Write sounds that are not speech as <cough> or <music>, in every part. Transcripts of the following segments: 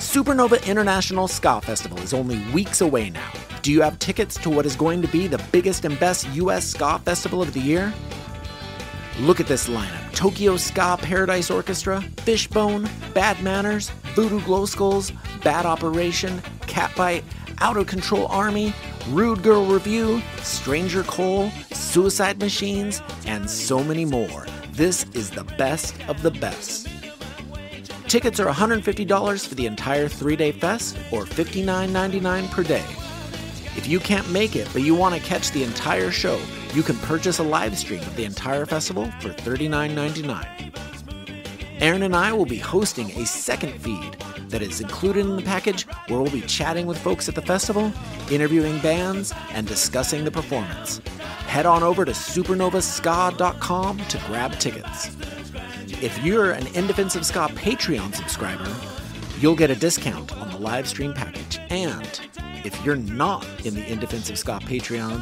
Supernova International Ska Festival is only weeks away now. Do you have tickets to what is going to be the biggest and best US ska festival of the year? Look at this lineup Tokyo Ska Paradise Orchestra, Fishbone, Bad Manners, Voodoo Glow Skulls, Bad Operation, Catbite, Out of Control Army, Rude Girl Review, Stranger Cole, Suicide Machines, and so many more. This is the best of the best. Tickets are $150 for the entire three day fest or $59.99 per day. If you can't make it but you want to catch the entire show, you can purchase a live stream of the entire festival for $39.99. Aaron and I will be hosting a second feed that is included in the package where we'll be chatting with folks at the festival, interviewing bands, and discussing the performance. Head on over to supernovaska.com to grab tickets. If you're an In Defense of Ska Patreon subscriber, you'll get a discount on the live stream package. And if you're not in the In Defense of Ska Patreon,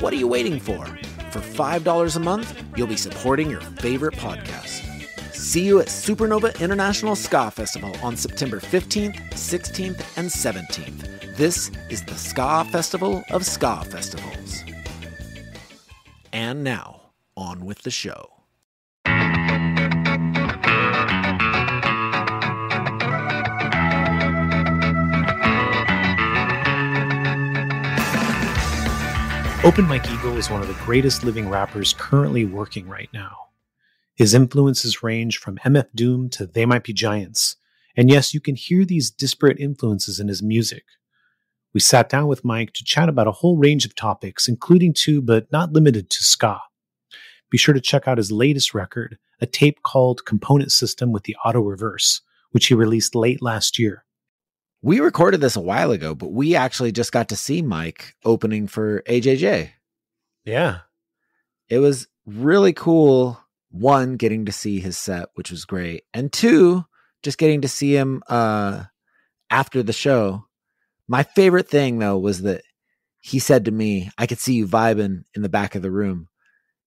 what are you waiting for? For $5 a month, you'll be supporting your favorite podcast. See you at Supernova International Ska Festival on September 15th, 16th, and 17th. This is the Ska Festival of Ska Festivals. And now, on with the show. Open Mike Eagle is one of the greatest living rappers currently working right now. His influences range from MF Doom to They Might Be Giants. And yes, you can hear these disparate influences in his music. We sat down with Mike to chat about a whole range of topics, including to, but not limited to, ska. Be sure to check out his latest record, a tape called Component System with the Auto Reverse, which he released late last year. We recorded this a while ago, but we actually just got to see Mike opening for AJJ. Yeah. It was really cool. One, getting to see his set, which was great. And two, just getting to see him uh, after the show. My favorite thing, though, was that he said to me, I could see you vibing in the back of the room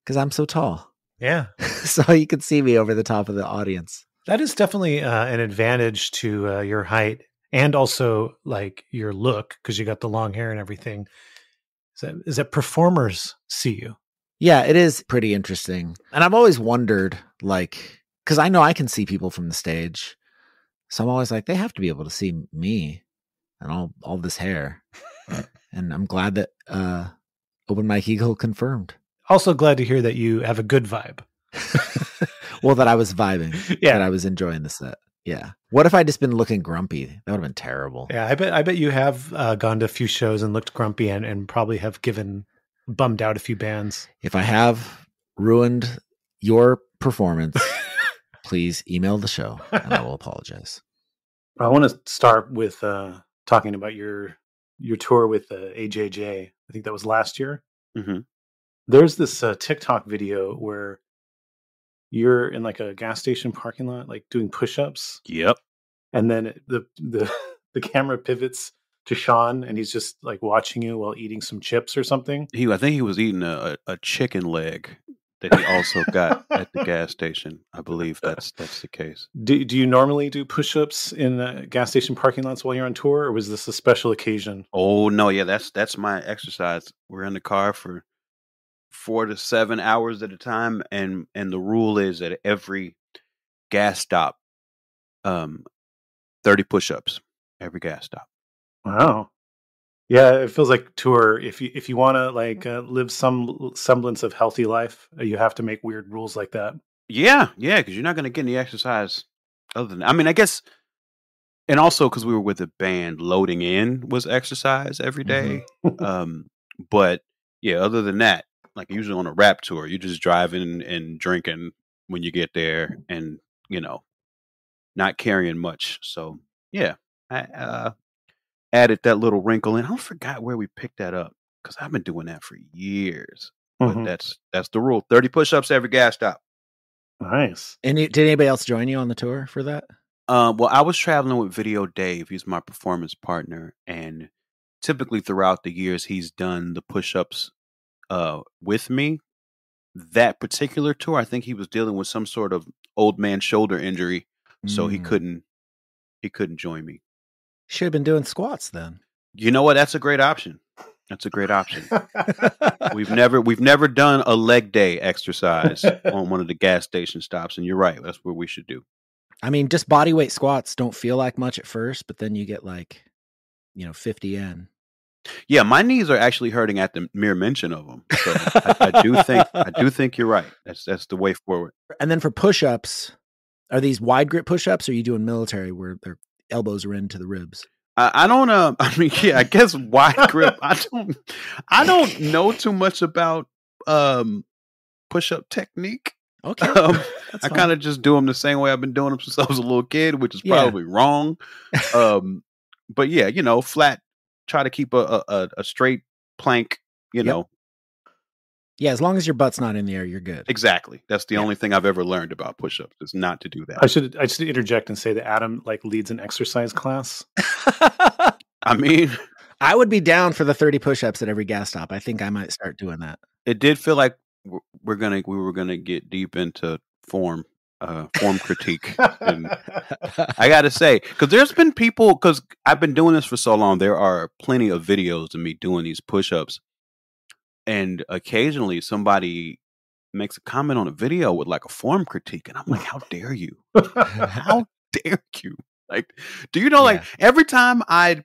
because I'm so tall. Yeah. <laughs> so you could see me over the top of the audience. That is definitely uh, an advantage to uh, your height and also like your look because you got the long hair and everything. Is that, is that performers see you? Yeah, it is pretty interesting. And I've always wondered, like, because I know I can see people from the stage. So I'm always like, they have to be able to see me and all all this hair. and I'm glad that uh Open Mike Eagle <laughs> confirmed. Also glad to hear that you have a good vibe. <laughs> well, that I was vibing. <laughs> Yeah. That I was enjoying the set. Yeah. What if I just been looking grumpy? That would have been terrible. Yeah, I bet I bet you have uh, gone to a few shows and looked grumpy and, and probably have given bummed out a few bands. If I have ruined your performance, <laughs> please email the show and I will apologize. I want to start with uh, talking about your your tour with uh, AJJ. I think that was last year. Mm-hmm. There's this uh, TikTok video where you're in like a gas station parking lot, like doing push-ups, Yep. and then the the <laughs> the camera pivots to Sean, and he's just like watching you while eating some chips or something. He, I think he was eating a, a chicken leg that he also got at the gas <laughs> station. I believe that's that's the case. Do do you normally do push-ups in uh, gas station parking lots while you're on tour, or was this a special occasion? Oh no, yeah, that's that's my exercise. We're in the car for four to seven hours at a time, and and the rule is at every gas stop, um, thirty push-ups every gas stop. Wow. Yeah, it feels like tour. If you if you want to like uh, live some semblance of healthy life, uh, you have to make weird rules like that. Yeah, yeah, because you're not going to get any exercise other than. I mean, I guess, and also because we were with a band, loading in was exercise every day. <laughs> um, but yeah, other than that, like usually on a rap tour, you're just driving and drinking when you get there, and you know, not carrying much. So yeah, I uh, added that little wrinkle in. I forgot where we picked that up because I've been doing that for years. But Mhm. that's that's the rule: thirty push-ups every gas stop. Nice. Any did anybody else join you on the tour for that? Uh, well, I was traveling with Video Dave. He's my performance partner, and typically throughout the years, he's done the push-ups uh, with me. That particular tour, I think he was dealing with some sort of old man shoulder injury, so he Mm. couldn't he couldn't join me. Should have been doing squats then. You know what? That's a great option. That's a great option. we've <laughs> never we've never done a leg day exercise <laughs> on one of the gas station stops, and you're right. That's what we should do. I mean, just body weight squats don't feel like much at first, but then you get like, you know, 50 in. Yeah, my knees are actually hurting at the mere mention of them. So I, I do think I do <laughs> think you're right. That's that's the way forward. And then for push-ups, are these wide grip push-ups or are you doing military where their elbows are into the ribs? I, I don't uh <laughs> I mean yeah, I guess wide grip. I <laughs> don't I don't know too much about um push up technique. Okay. Um, I kind of just do them the same way I've been doing them since I was a little kid, which is Yeah. probably wrong. Um, but yeah, you know, flat. Try to keep a a, a- a straight plank. You Yep. know, Yeah, as long as your butt's not in the air, you're good. exactly. That's the Yeah. only thing I've ever learned about push-ups is not to do that. I that. should I should interject and say that Adam like leads an exercise class. <laughs> I mean, <laughs> I would be down for the 30 push-ups at every gas stop. I think I might start doing that. it did feel like we're- we're gonna we were gonna get deep into form uh form critique and I got to say, because there's been people, because I've been doing this for so long, there are plenty of videos of me doing these push ups. And occasionally somebody makes a comment on a video with like a form critique. And I'm like, how dare you? How <laughs> dare you? Like, do you know, like, every time I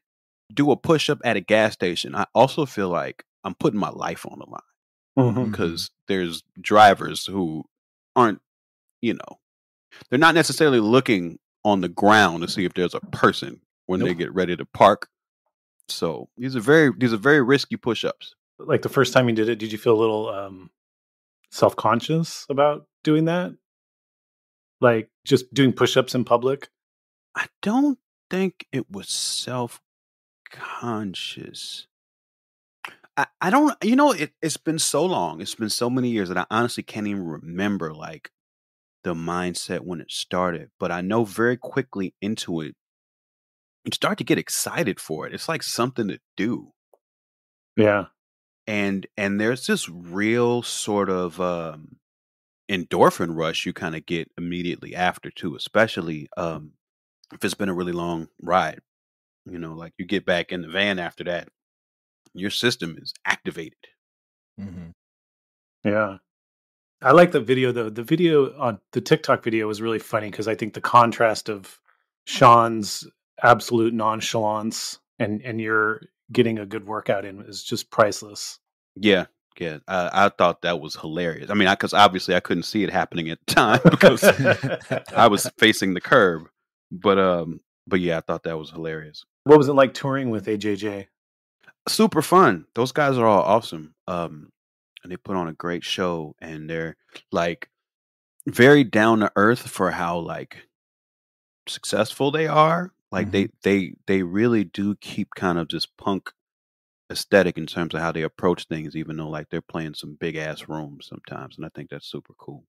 do a push up at a gas station, I also feel like I'm putting my life on the line Mhm. because there's drivers who aren't, you know, they're not necessarily looking on the ground to see if there's a person when they get ready to park. So these are very these are very risky push-ups. Like the first time you did it, did you feel a little um self conscious about doing that? Like just doing push ups in public? I don't think it was self-conscious. I, I don't you know it, it's been so long it's been so many years that i honestly can't even remember like the mindset when it started but i know very quickly into it you start to get excited for it it's like something to do Yeah. and and there's this real sort of um endorphin rush you kind of get immediately after too especially um if it's been a really long ride you know like you get back in the van after that your system is activated Mm-hmm. Yeah. I like the video though. The video on the TikTok video was really funny because I think the contrast of Sean's absolute nonchalance and and you're getting a good workout in is just priceless. yeah yeah i, I thought that was hilarious i mean because obviously i couldn't see it happening at the <laughs> time because i was <laughs> facing the curb but um but yeah i thought that was hilarious What was it like touring with AJJ? super fun. Those guys are all awesome. Um, and they put on a great show, and they're like very down to earth for how like successful they are. Like they mm-hmm. they they really do keep kind of this punk aesthetic in terms of how they approach things, even though like they're playing some big ass rooms sometimes, and I think that's super cool.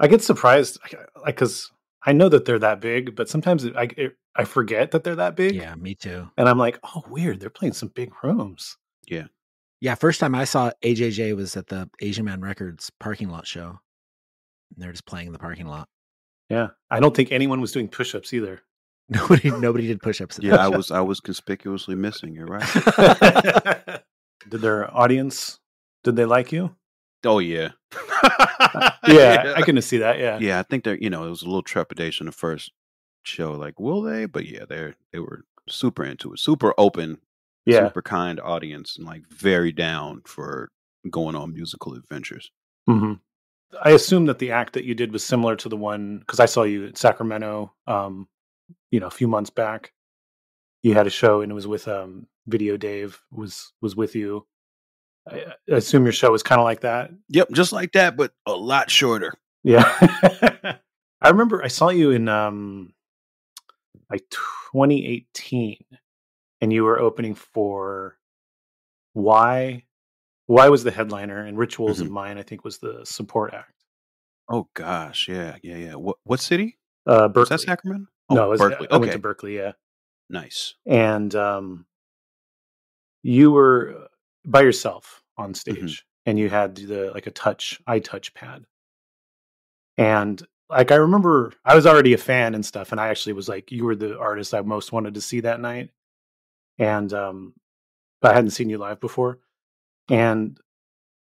I get surprised like because I know that they're that big, but sometimes it, I it, I forget that they're that big. Yeah, me too. And I'm like, oh, weird. They're playing some big rooms. Yeah, first time I saw AJJ was at the Asian Man Records parking lot show. And they're just playing in the parking lot. Yeah. I don't think anyone was doing push ups either. <laughs> Nobody <laughs> nobody did push-ups. at Yeah, that I show. was I was conspicuously missing. You're right. <laughs> did their audience, did they like you? Oh yeah, Yeah, I can see that. Yeah. yeah, I think they're you know it was a little trepidation the first show, like will they? But yeah, they're they were super into it, super open, Yeah. super kind audience, and like very down for going on musical adventures. hmm I assume that the act that you did was similar to the one because I saw you at Sacramento, um, you know, a few months back. You had a show and it was with um, Video Dave was was with you. I, I assume your show was kind of like that. Yep, just like that, but a lot shorter. Yeah, <laughs> I remember I saw you in um, like 2018, and you were opening for Why. Why was the headliner and Rituals of Mine? I think was the support act. Oh gosh, yeah, yeah, yeah. What what city? Uh, Was that Sacramento? no, oh, it was, Berkeley. I went Okay, to Berkeley. Yeah, nice. and um, you were by yourself on stage, and you had the like a touch eye touch pad, and like I remember, I was already a fan and stuff, and I actually was like, you were the artist I most wanted to see that night, and um, but I hadn't seen you live before, and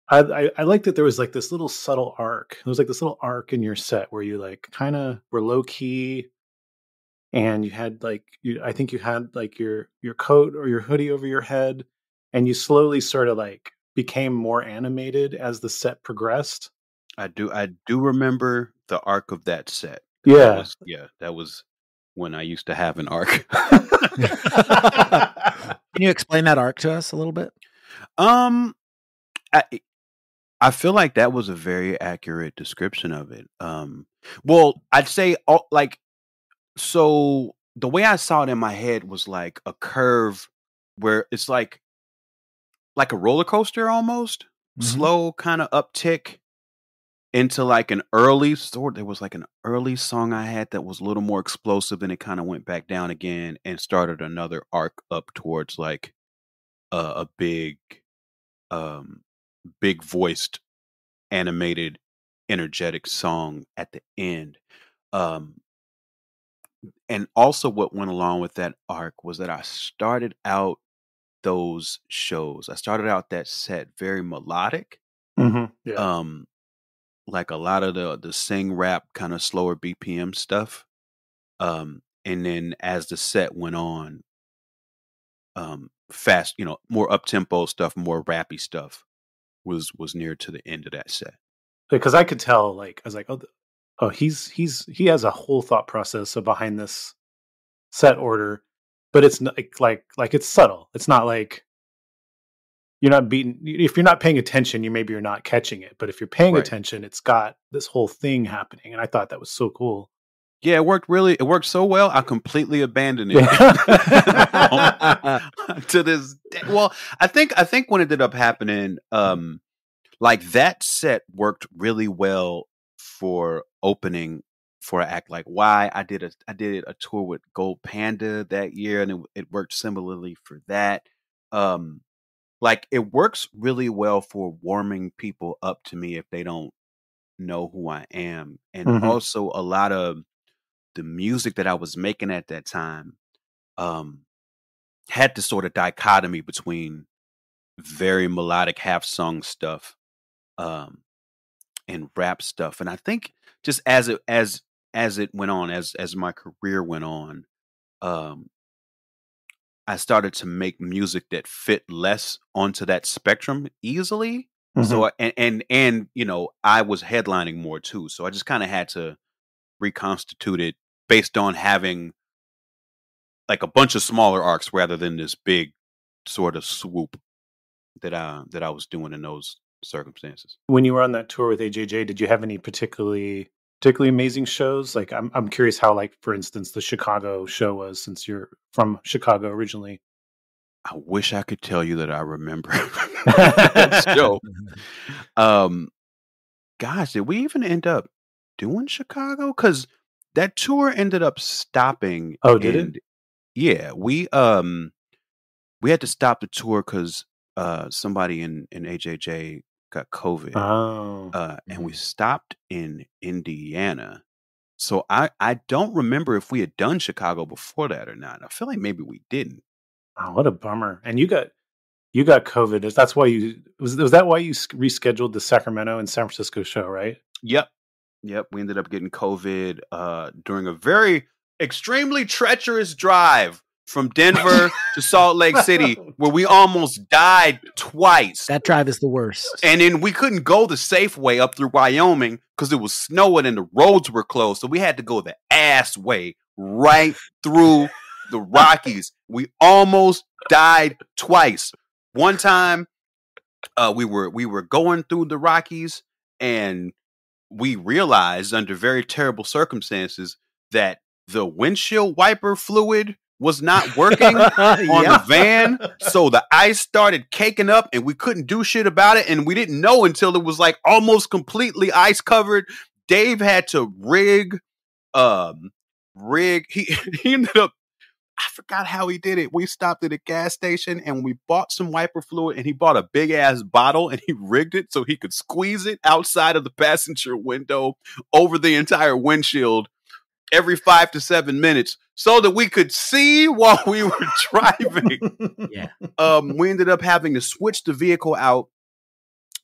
I, I I liked that there was like this little subtle arc. There was like this little arc in your set where you like kind of were low key, and you had like you I think you had like your your coat or your hoodie over your head, and you slowly sort of like became more animated as the set progressed. I do I do remember the arc of that set. Yeah, That was, yeah, that was when I used to have an arc. <laughs> <laughs> Can you explain that arc to us a little bit? um, I I feel like that was a very accurate description of it. Um, well, I'd say all, like so the way I saw it in my head was like a curve where it's like like a roller coaster almost, Mhm. slow kind of uptick into like an early sort. There was like an early song I had that was a little more explosive, and it kind of went back down again and started another arc up towards like a, a big, um, big voiced, animated, energetic song at the end. Um, and also, what went along with that arc was that I started out those shows. I started out that set very melodic hmm yeah. um like a lot of the the sing rap kind of slower bpm stuff um and then as the set went on um fast you know more up tempo stuff more rappy stuff was was near to the end of that set because I could tell, like, I was like, oh, oh, he's he's he has a whole thought process behind this set order, but it's not like like, like it's subtle. It's not like you're not beating. If you're not paying attention, you maybe you're not catching it. But if you're paying Right. attention, it's got this whole thing happening, and I thought that was so cool. yeah it worked really it worked so well i completely abandoned it <laughs> to this day. Well, I think I think what ended up happening, um, like that set worked really well for opening for an act like why I did a I did a tour with Gold Panda that year, and it, it worked similarly for that. Um, like it works really well for warming people up to me if they don't know who I am, and Mhm. also a lot of the music that I was making at that time. Um, had this sort of dichotomy between very melodic half sung stuff um and rap stuff and i think just as it as as it went on as as my career went on um i started to make music that fit less onto that spectrum easily Mm-hmm. so I, and and and you know i was headlining more too so i just kind of had to reconstitute it based on having like a bunch of smaller arcs rather than this big sort of swoop that I that I was doing in those circumstances. when you were on that tour with AJJ, did you have any particularly particularly amazing shows? Like, I'm I'm curious how, like, for instance, the Chicago show was, since you're from Chicago originally. I wish I could tell you that I remember <laughs> that show. <laughs> Um, gosh, did we even end up doing Chicago? Because that tour ended up stopping. Oh, did it? Yeah, we um we had to stop the tour because uh somebody in in AJJ got COVID. Oh, uh, and we Mhm. stopped in Indiana. So I I don't remember if we had done Chicago before that or not. I feel like maybe we didn't. oh, what a bummer! And you got you got COVID. Is that's why you was was that why you rescheduled the Sacramento and San Francisco show, right? Yep, yep. We ended up getting COVID uh, during a very extremely treacherous drive from Denver to Salt Lake City, <laughs> where we almost died twice. That drive is the worst. And then we couldn't go the safe way up through Wyoming because it was snowing and the roads were closed. So we had to go the ass way right through the Rockies. We almost died twice. One time, uh, we were we were going through the Rockies and we realized under very terrible circumstances that the windshield wiper fluid was not working <laughs> on the van. So the ice started caking up and we couldn't do shit about it. And we didn't know until it was like almost completely ice covered. Dave had to rig, um, rig. He, <laughs> he ended up, I forgot how he did it. We stopped at a gas station and we bought some wiper fluid and he bought a big ass bottle and he rigged it so he could squeeze it outside of the passenger window over the entire windshield every five to seven minutes so that we could see <laughs> while we were driving. Yeah. Um, we ended up having to switch the vehicle out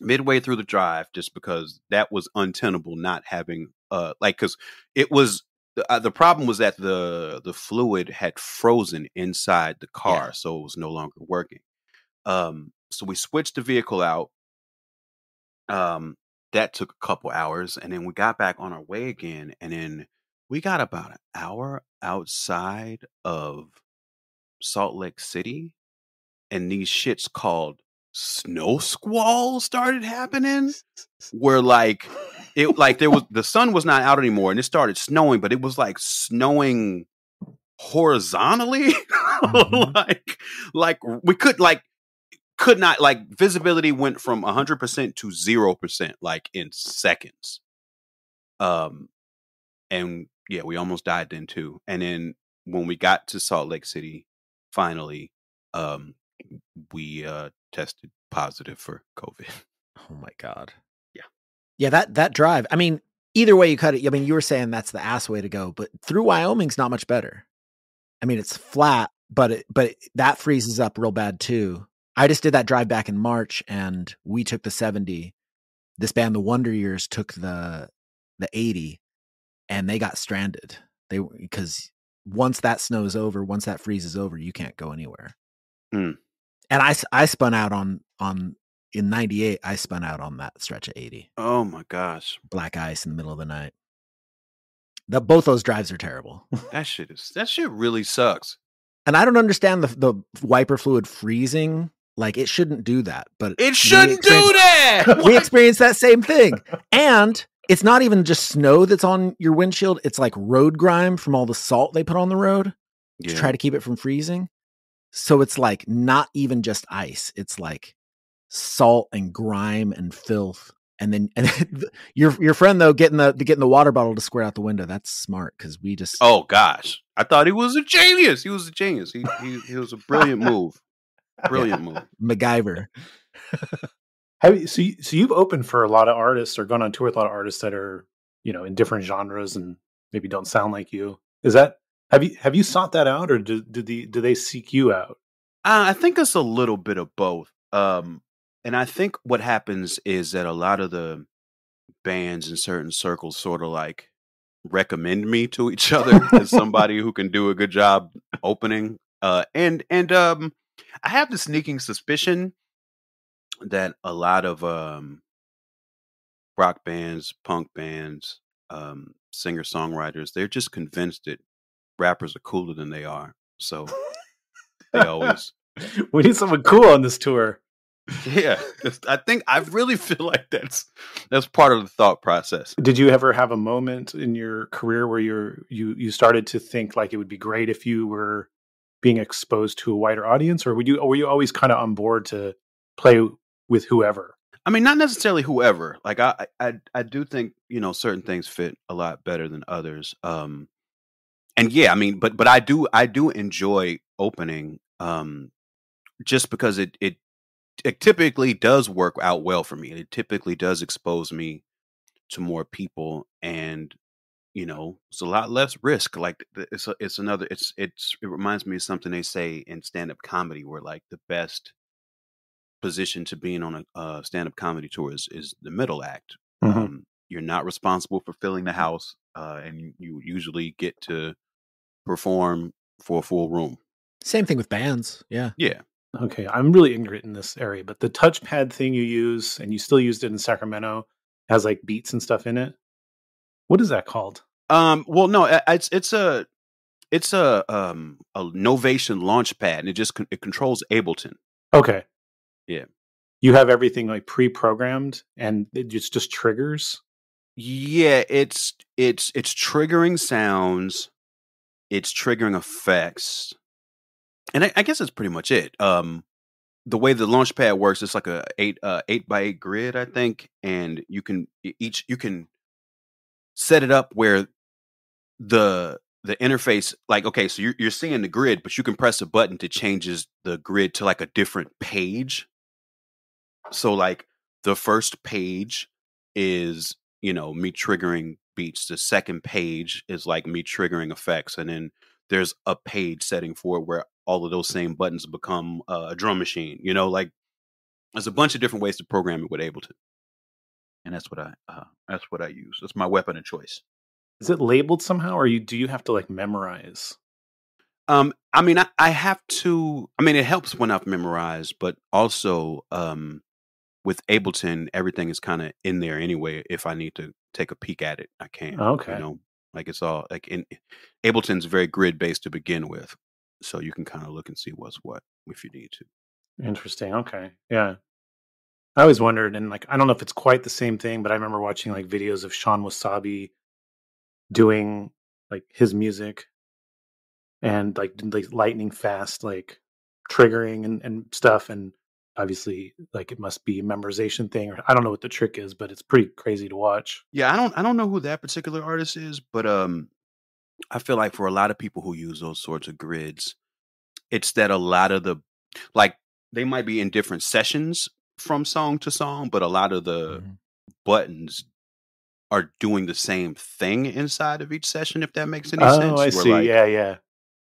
midway through the drive just because that was untenable not having uh like because it was uh, the problem was that the the fluid had frozen inside the car Yeah. so it was no longer working um so we switched the vehicle out um that took a couple hours and then we got back on our way again and then we got about an hour outside of Salt Lake City and these shits called snow squalls started happening where like it like there was the sun was not out anymore and it started snowing but it was like snowing horizontally <laughs> Mhm. like like we could like could not like visibility went from 100% to 0% like in seconds um and yeah we almost died then too and then when we got to salt lake city finally um we uh tested positive for covid <laughs> Oh my god. Yeah, Yeah, that that drive. I mean, either way you cut it. I mean, you were saying that's the ass way to go, but through Wyoming's not much better. I mean, it's flat, but it, but it, that freezes up real bad too. I just did that drive back in March, and we took the seventy. This band, the Wonder Years, took the the eighty, and they got stranded. They because once that snows over, once that freezes over, you can't go anywhere. Hmm. And I spun out on on in '98. I spun out on that stretch of 80 oh my gosh black ice in the middle of the night. The, both those drives are terrible. <laughs> that shit is that shit really sucks And I don't understand the the wiper fluid freezing. Like it shouldn't do that, but it shouldn't do that <laughs> We experienced that same thing. And it's not even just snow that's on your windshield, it's like road grime from all the salt they put on the road to try to keep it from freezing. So it's like not even just ice. It's like salt and grime and filth. And then <laughs> and your your friend though getting the getting the water bottle to squirt out the window. That's smart because we just oh gosh i thought he was a genius he was a genius he he, he was a brilliant move <laughs> brilliant move MacGyver. <laughs> Have you, so, you, so you've opened for a lot of artists or gone on tour with a lot of artists that are, you know, in different genres and maybe don't sound like you. Is that have you have you sought that out or do do the do they seek you out? Uh, I think it's a little bit of both. Um, and I think what happens is that a lot of the bands in certain circles sort of like recommend me to each other as <laughs> somebody who can do a good job opening. Uh, and and um, I have the sneaking suspicion that a lot of um, rock bands, punk bands, um, singer songwriters, they're just convinced that rappers are cooler than they are. So they <laughs> always we need someone cool on this tour. Yeah, I think I really <laughs> feel like that's that's part of the thought process. Did you ever have a moment in your career where you're you you started to think like it would be great if you were being exposed to a wider audience, or were you were you always kind of on board to play with whoever? I mean, not necessarily whoever. Like I, I, I do think you know certain things fit a lot better than others. Um, and yeah, I mean, but but I do I do enjoy opening, um, just because it it it typically does work out well for me. It typically does expose me to more people, and you know, it's a lot less risk. Like it's a, it's another it's it's it reminds me of something they say in stand up comedy, where like the best position to being on a uh, stand up comedy tour is is the middle act. Mhm. Um, you're not responsible for filling the house, uh, and you, you usually get to perform for a full room. Same thing with bands. Yeah. Yeah. Okay, I'm really ignorant in this area, but the touchpad thing you use, and you still used it in Sacramento, has like beats and stuff in it. What is that called? Um. Well, no, it's it's a it's a um a Novation launch pad, and it just con- it controls Ableton. Okay. Yeah. You have everything like pre-programmed, and it just just triggers. Yeah, it's it's it's triggering sounds, it's triggering effects, and I, I guess that's pretty much it. Um, the way the launchpad works, it's like a eight uh eight by eight grid, I think, and you can each you can set it up where the the interface like okay so you're, you're seeing the grid but you can press a button to changes the grid to like a different page so like the first page is you know me triggering beats. The second page is like me triggering effects, and then there's a page setting for it where all of those same buttons become uh, a drum machine. You know, like there's a bunch of different ways to program it with Ableton, and that's what I uh, that's what I use. That's my weapon of choice. Is it labeled somehow, or you do you have to like memorize? Um, I mean, I, I have to. I mean, it helps when I've memorized, but also um, with Ableton, everything is kind of in there anyway. If I need to take a peek at it, I can. Okay. You know, like it's all like in Ableton's very grid based to begin with, so you can kind of look and see what's what if you need to. Interesting. Okay. Yeah. I always wondered, and like I don't know if it's quite the same thing, but I remember watching like videos of Shawn Wasabi doing like his music and like like lightning fast, like triggering and, and stuff. And obviously, like it must be a memorization thing, or I don't know what the trick is, but it's pretty crazy to watch. Yeah, I don't I don't know who that particular artist is, but um, I feel like for a lot of people who use those sorts of grids, it's that a lot of the like they might be in different sessions from song to song, but a lot of the Mhm. buttons are doing the same thing inside of each session. If that makes any Oh, sense, I Where, see. like, yeah, yeah.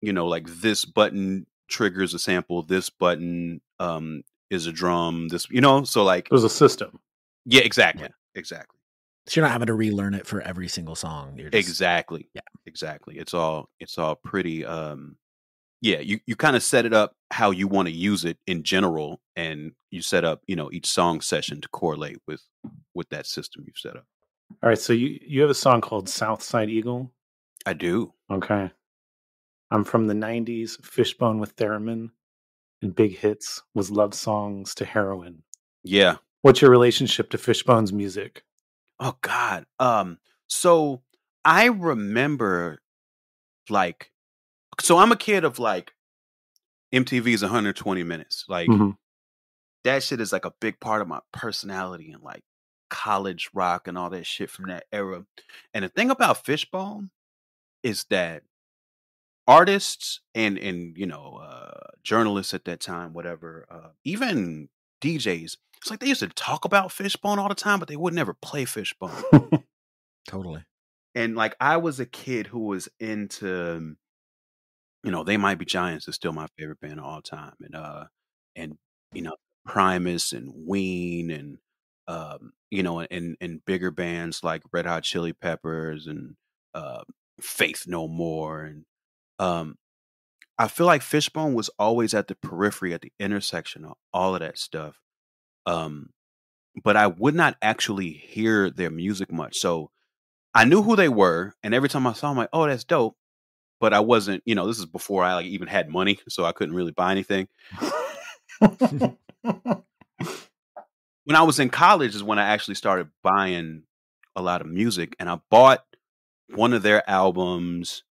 you know, like this button triggers a sample. This button um is a drum. This, you know, so like, There's a system. yeah, exactly, Yeah. exactly. So you're not having to relearn it for every single song. You're just, Exactly. Yeah. Exactly. It's all it's all pretty um yeah, you you kind of set it up how you want to use it in general and you set up, you know, each song session to correlate with with that system you've set up. All right. So you you have a song called Southside Eagle. I do. Okay. I'm from the 90s, Fishbone with Theremin, and Big Hits was love songs to heroin. Yeah. What's your relationship to Fishbone's music? Oh god. Um so I remember like so I'm a kid of like MTV's 120 minutes. Like Mhm. that shit is like a big part of my personality and like college rock and all that shit from that era. And the thing about Fishbone is that artists and and you know uh journalists at that time whatever uh even DJs it's like they used to talk about Fishbone all the time but they would never play Fishbone. <laughs> Totally. and like I was a kid who was into you know, they might be giants is still my favorite band of all time. And uh and you know, Primus and Ween and um, you know, and and bigger bands like Red Hot Chili Peppers and uh Faith No More and um I feel like Fishbone was always at the periphery, at the intersection of all of that stuff. Um, but I would not actually hear their music much. So I knew who they were, and every time I saw them, I'm like, oh, that's dope. But I wasn't, you know, this is before I like even had money, so I couldn't really buy anything. <laughs> When I was in college is when I actually started buying a lot of music, and I bought one of their albums,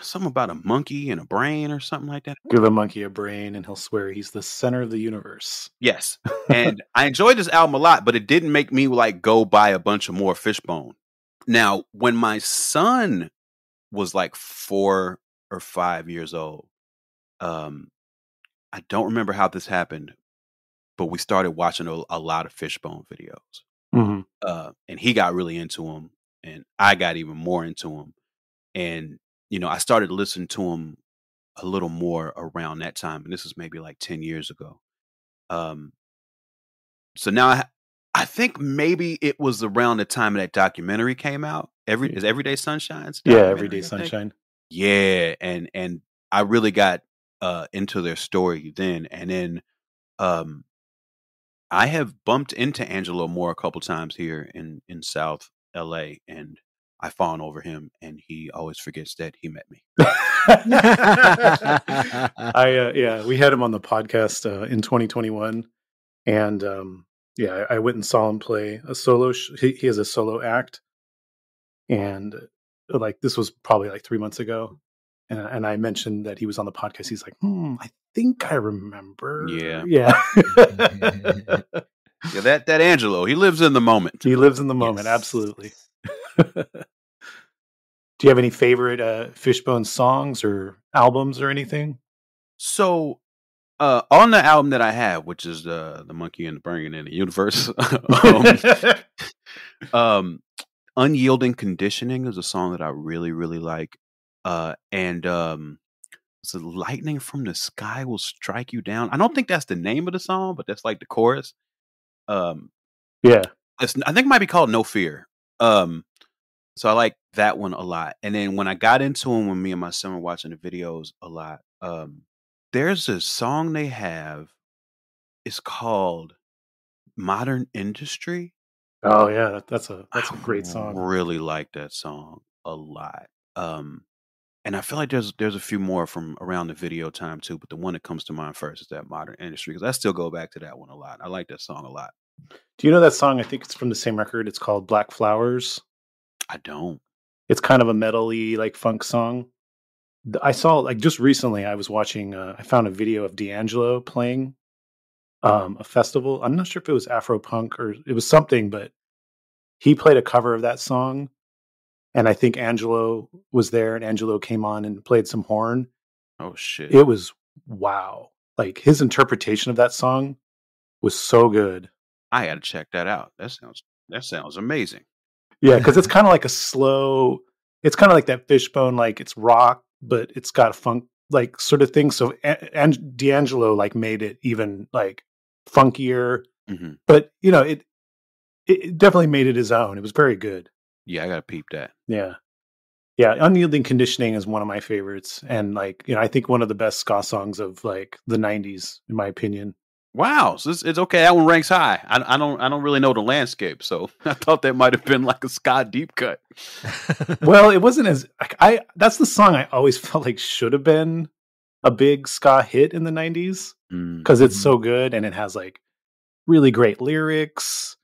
something about a monkey and a brain or something like that. Give a monkey a brain and he'll swear he's the center of the universe. Yes. <laughs> And I enjoyed this album a lot, but it didn't make me like go buy a bunch of more Fishbone. Now, when my son was like four or five years old, um, I don't remember how this happened, but we started watching a, a lot of Fishbone videos. hmm Uh, and he got really into them, and I got even more into them. And, you know, I started listening to him a little more around that time. And this is maybe like 10 years ago. Um, so now I, I think maybe it was around the time that documentary came out. Every is Everyday Sunshine's Yeah, Everyday Sunshine. Yeah, and and I really got uh into their story then, and then um I have bumped into Angelo Moore a couple times here in in South LA, and I've fallen over him, and he always forgets that he met me. <laughs> <laughs> I uh, yeah, we had him on the podcast uh, in 2021, and um, yeah, I, I went and saw him play a solo. Sh- he, he has a solo act, and uh, like this was probably like three months ago, and and I mentioned that he was on the podcast. He's like, hmm, I think I remember. Yeah. yeah. <laughs> Yeah, that that Angelo, he lives in the moment. he lives in the moment. Yes. Absolutely. <laughs> Do you have any favorite uh, Fishbone songs or albums or anything? So, uh, on the album that I have, which is the the Monkey and the Brain in the Universe, <laughs> um, <laughs> um, Unyielding Conditioning is a song that I really, really like. Uh, and um, so Lightning from the Sky Will Strike You Down. I don't think that's the name of the song, but that's like the chorus. Um, yeah. It's, I think it might be called No Fear. Um, so I like that one a lot. And then when I got into them, when me and my son were watching the videos a lot, um, there's a song they have. It's called Modern Industry. Oh yeah, that, that's a that's a I great song. Really like that song a lot. Um, and I feel like there's there's a few more from around the video time too, but the one that comes to mind first is that Modern Industry because I still go back to that one a lot. I like that song a lot. Do you know that song? I think it's from the same record. It's called Black Flowers. I don't. It's kind of a metally like funk song. I saw like just recently. I was watching. Uh, I found a video of D'Angelo playing um, a festival. I'm not sure if it was Afro punk or it was something, but he played a cover of that song, and I think Angelo was there, and Angelo came on and played some horn. Oh shit. It was wow. Like his interpretation of that song was so good. I had to check that out. That sounds that sounds amazing. Yeah, <laughs> because it's kind of like a slow. It's kind of like that fishbone, like it's rock, but it's got a funk like sort of thing. So and D'Angelo like made it even like funkier, hmm but you know it, it definitely made it his own. It was very good. Yeah, I gotta peep that. Yeah, yeah. Unyielding conditioning is one of my favorites, and like you know, I think one of the best ska songs of like the '90s, in my opinion. Wow, so it's, it's okay. That one ranks high. I, I don't I don't really know the landscape, so <laughs> I thought that might have been like a ska deep cut. <laughs> well, it wasn't as like, I. That's the song I always <laughs> felt like should have been a big ska hit in the '90s Mm. because it's so good and it has like really great lyrics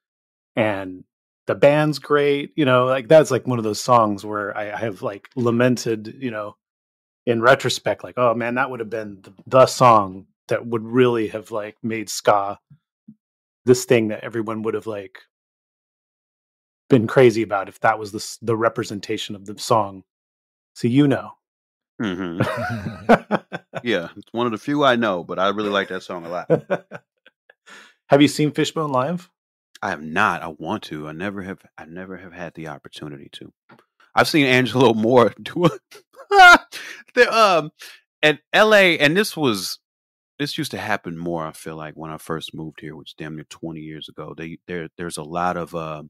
and the band's great. You know, like that's like one of those songs where I, I have like lamented. You know, in retrospect, like oh man, that would have been the, the song that would really have like made ska this thing that everyone would have like been crazy about if that was the the representation of the song. So you know. hmm <laughs> Yeah, it's one of the few I know, but I really like that song a lot. have you seen Fishbone live? I have not. I want to. I never have. I never have had the opportunity to. I've seen Angelo Moore <laughs> do it. <laughs> um at L.A. and this was this used to happen more. I feel like when I first moved here, which damn near twenty years ago. They there there's a lot of uh,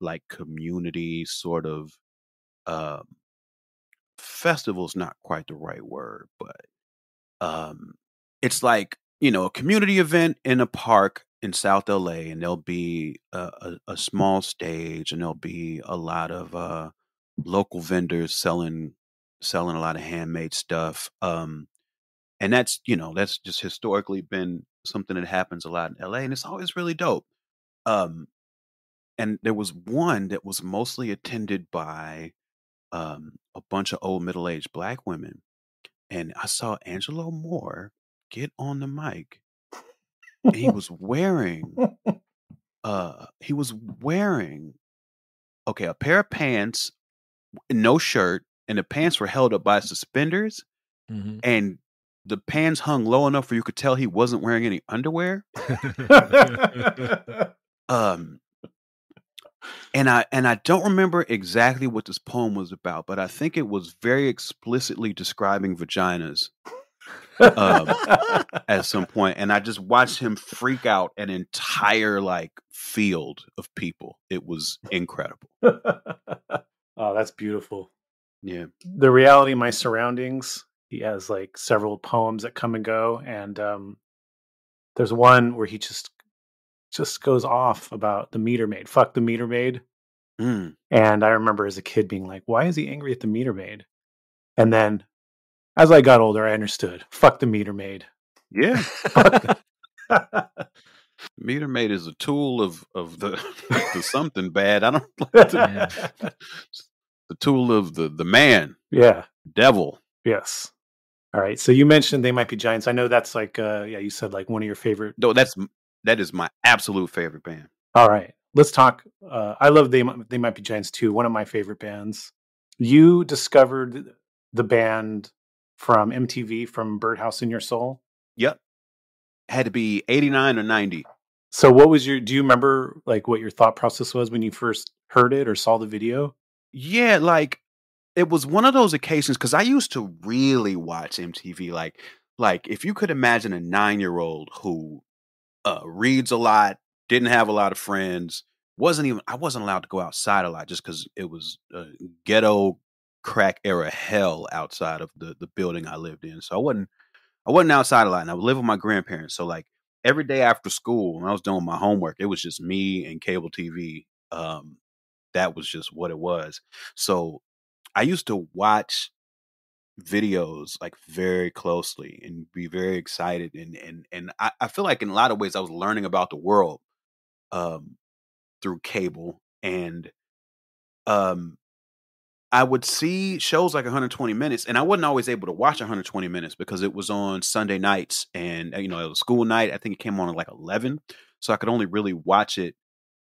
like community sort of um festivals. Not quite the right word, but um it's like you know a community event in a park in South LA, and there'll be a, a, a small stage, and there'll be a lot of uh, local vendors selling selling a lot of handmade stuff. Um, and that's you know that's just historically been something that happens a lot in LA, and it's always really dope. Um, and there was one that was mostly attended by um, a bunch of old middle aged black women, and I saw Angelo Moore get on the mic and he was wearing uh he was wearing okay a pair of pants no shirt and the pants were held up by suspenders Mhm. and the pants hung low enough where you could tell he wasn't wearing any underwear <laughs> um and i and i don't remember exactly what this poem was about but i think it was very explicitly describing vaginas um, at some point. point and i just watched him freak out an entire like field of people it was incredible <laughs> oh, that's beautiful. yeah The reality of my surroundings. He has like several poems that come and go, and um, there's one where he just just goes off about the meter maid. Fuck the meter maid. Mm. And I remember as a kid being like, "Why is he angry at the meter maid?" And then, as I got older, I understood. Fuck the meter maid. yeah <laughs> Fuck the- <laughs> meter maid is a tool of of the <laughs> the something bad i don't Yeah. the tool of the the man yeah. devil Yes. All right. So you mentioned they might be giants. I know that's like, uh, yeah, you said like one of your favorite. no that's that is my absolute favorite band All right. Let's talk. Uh, I love they they might be giants too. One of my favorite bands. You discovered the band from MTV from Birdhouse in Your Soul. yep had to be 89 or 90 So what was your? Do you remember like what your thought process was when you first heard it or saw the video? Yeah, like it was one of those occasions because I used to really watch MTV. Like, like if you could imagine a nine year old who uh, reads a lot, didn't have a lot of friends, wasn't even I wasn't allowed to go outside a lot just because it was uh, ghetto crack era hell outside of the the building I lived in. So I wasn't I wasn't outside a lot, and I would live with my grandparents. So like every day after school, when I was doing my homework, it was just me and cable TV. Um, that was just what it was. So I used to watch videos like very closely and be very excited and and and I, I feel like in a lot of ways I was learning about the world um through cable and um I would see shows like 120 minutes, and I wasn't always able to watch 120 minutes because it was on Sunday nights, and uh, you know it was school night. I think it came on at like 11, so I could only really watch it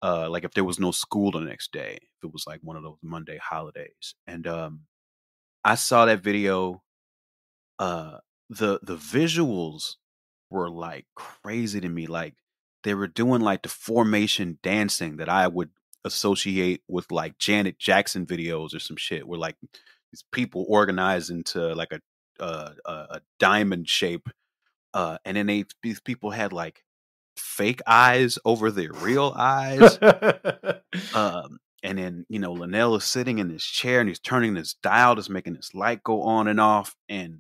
uh, like if there was no school the next day, if it was like one of those Monday holidays. And um, I saw that video. Uh, the the visuals were like crazy to me. Like they were doing like the formation dancing that I would associate with like Janet Jackson videos or some shit where like these people organize into like a uh, a diamond shape uh and then they these people had like fake eyes over their real eyes <laughs> um and then you know Linnell is sitting in his chair and he's turning this dial just making this light go on and off and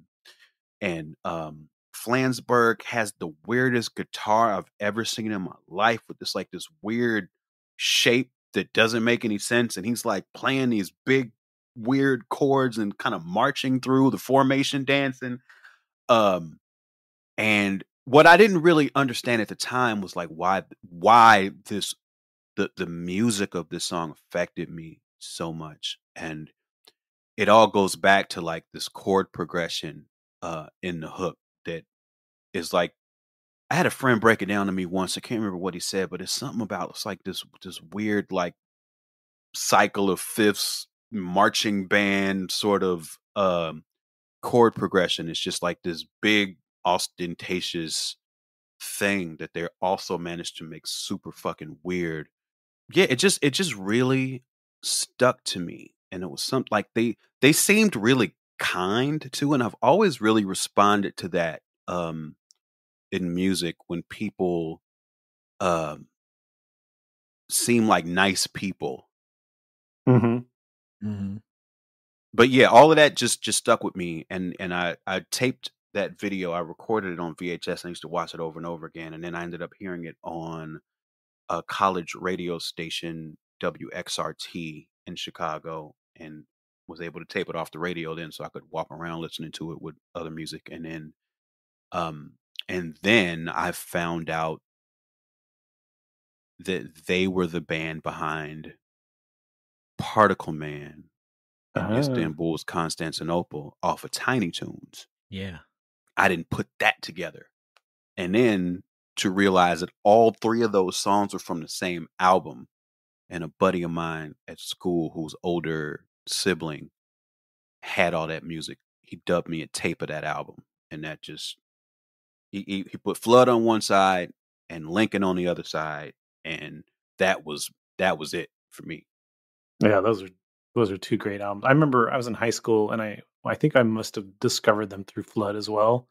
and um Flansburgh has the weirdest guitar I've ever seen in my life with this like this weird shape that doesn't make any sense. And he's like playing these big, weird chords and kind of marching through the formation dancing. Um, and what I didn't really understand at the time was like why why this the the music of this song affected me so much. And it all goes back to like this chord progression uh in the hook that is like I had a friend break it down to me once. I can't remember what he said, but it's something about it's like this this weird like cycle of fifths marching band sort of um chord progression. It's just like this big ostentatious thing that they're also managed to make super fucking weird. Yeah, it just it just really stuck to me. And it was something like they they seemed really kind too. And I've always really responded to that um in music when people um seem like nice people. Mm-hmm. Mm-hmm. But yeah, all of that just just stuck with me, and and I I taped that video. I recorded it on VHS. And I used to watch it over and over again, and then I ended up hearing it on a college radio station WXRT in Chicago, and was able to tape it off the radio then, so I could walk around listening to it with other music, and then um and then I found out that they were the band behind Particle Man Ah. Istanbul's Constantinople off of Tiny Toons. Yeah. I didn't put that together. And then to realize that all three of those songs were from the same album. And a buddy of mine at school whose older sibling had all that music. He dubbed me a tape of that album. And that just he, he, he put Flood on one side and Lincoln on the other side. And that was that was it for me. Yeah, those are those are two great albums. I remember I was in high school and I I think I must have discovered them through Flood as well.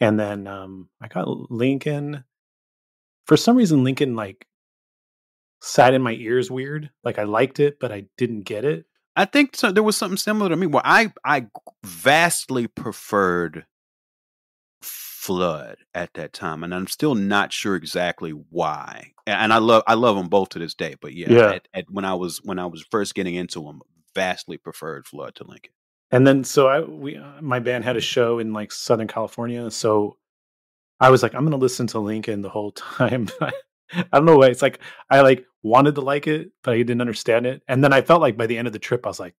And then um I got Lincoln. For some reason Lincoln like sat in my ears weird. Like I liked it, but I didn't get it. I think so, there was something similar to me Well, I I vastly preferred Flood at that time, and I'm still not sure exactly why. And I love I love them both to this day, but yeah, Yeah. At, at, when I was when I was first getting into them, vastly preferred Flood to Lincoln. And then so I we uh, my band had a show in like Southern California, so I was like I'm going to listen to Lincoln the whole <laughs> time. I don't know why. It's like I like wanted to like it, but I didn't understand it. And then I felt like by the end of the trip, I was like,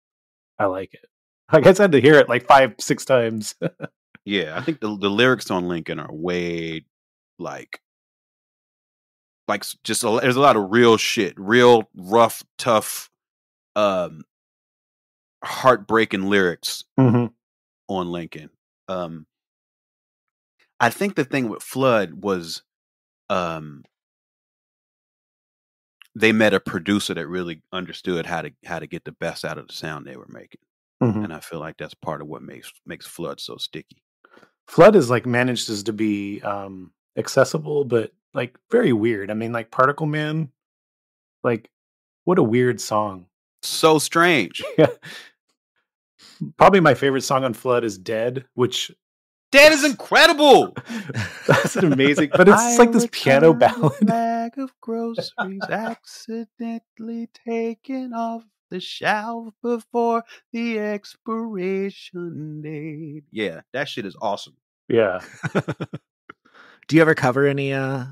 I like it. <laughs> I guess I had to hear it like five, six times. <laughs> Yeah, I think the the lyrics on Lincoln are way like like just a, there's a lot of real shit, real rough, tough, um, heartbreaking lyrics hmm on Lincoln. Um, I think the thing with Flood was, um, they met a producer that really understood how to how to get the best out of the sound they were making, Mhm. and I feel like that's part of what makes makes Flood so sticky. Flood is like manages to be um accessible, but like very weird. I mean, like Particle Man, like what a weird song. So strange. <laughs> Yeah. Probably my favorite song on Flood is Dead, which Dead is <laughs> incredible. that's an amazing, but it's like this piano <laughs> ballad. bag of groceries accidentally taken off the shelf before the expiration date. Yeah, that shit is awesome. Yeah. <laughs> Do you ever cover any uh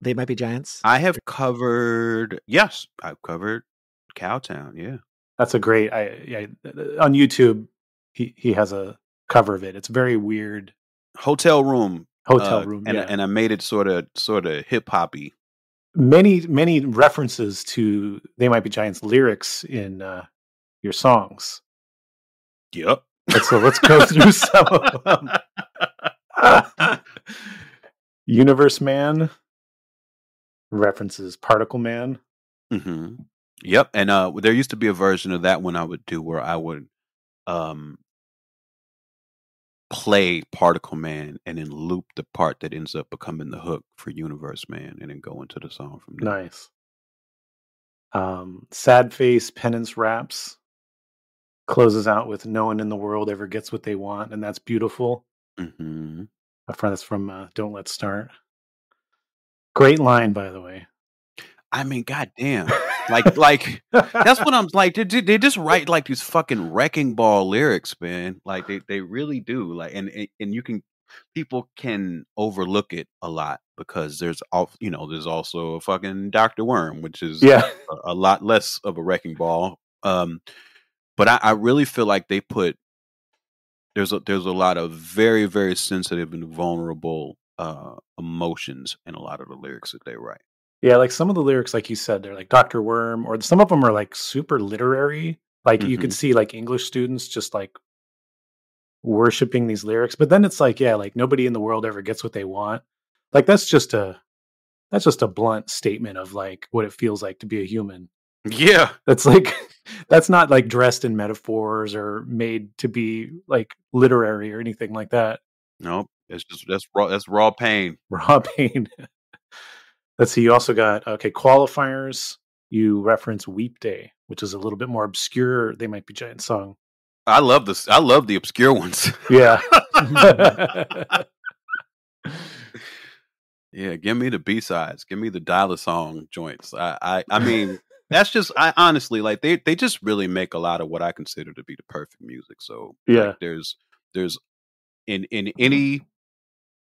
They Might Be Giants? I have covered. Yes, I've covered Cowtown. Yeah. That's a great I yeah, on YouTube he he has a cover of it. It's very weird. Hotel room. Hotel uh, room. and yeah. and I made it sort of sort of hip hoppy. Many many references to They Might Be Giants lyrics in uh your songs. Yep. And so let's go <laughs> through some of them. Universe Man references Particle Man. hmm Yep. And uh, there used to be a version of that one I would do where I would um, play Particle Man and then loop the part that ends up becoming the hook for Universe Man and then go into the song from there. Nice. Um, Sad Face Penance Raps closes out with No one in the world ever gets what they want, and that's beautiful. hmm I find that's from uh, Don't Let's Start. Great line, by the way. I mean, goddamn. Like, like that's what I'm <laughs> like. They, they just write like these fucking wrecking ball lyrics, man. Like they, they really do. Like, and and- you can people can overlook it a lot because there's all you know. There's also a fucking Doctor Worm, which is yeah. a, a lot less of a wrecking ball. Um, but I, I really feel like they put there's a there's a lot of very very sensitive and vulnerable uh emotions in a lot of the lyrics that they write. Yeah, like some of the lyrics, like you said, they're like Dr. Worm, or some of them are like super literary. Like you could Mhm. see like English students just like worshiping these lyrics. But then it's like, yeah, like nobody in the world ever gets what they want. Like that's just a that's just a blunt statement of like what it feels like to be a human. Yeah, That's like <laughs> that's not like dressed in metaphors or made to be like literary or anything like that. no, it's just that's raw that's raw pain. Raw <laughs> pain. Let's see. You also got okay qualifiers. You reference Weep Day, which is a little bit more obscure. They might be giant song. I love this. I love the obscure ones. Yeah. <laughs> yeah, give me the B sides. Give me the dollar song joints. I, I, I mean, that's just. I honestly like they. They just really make a lot of what I consider to be the perfect music. So Yeah. like, there's there's in in mm-hmm. any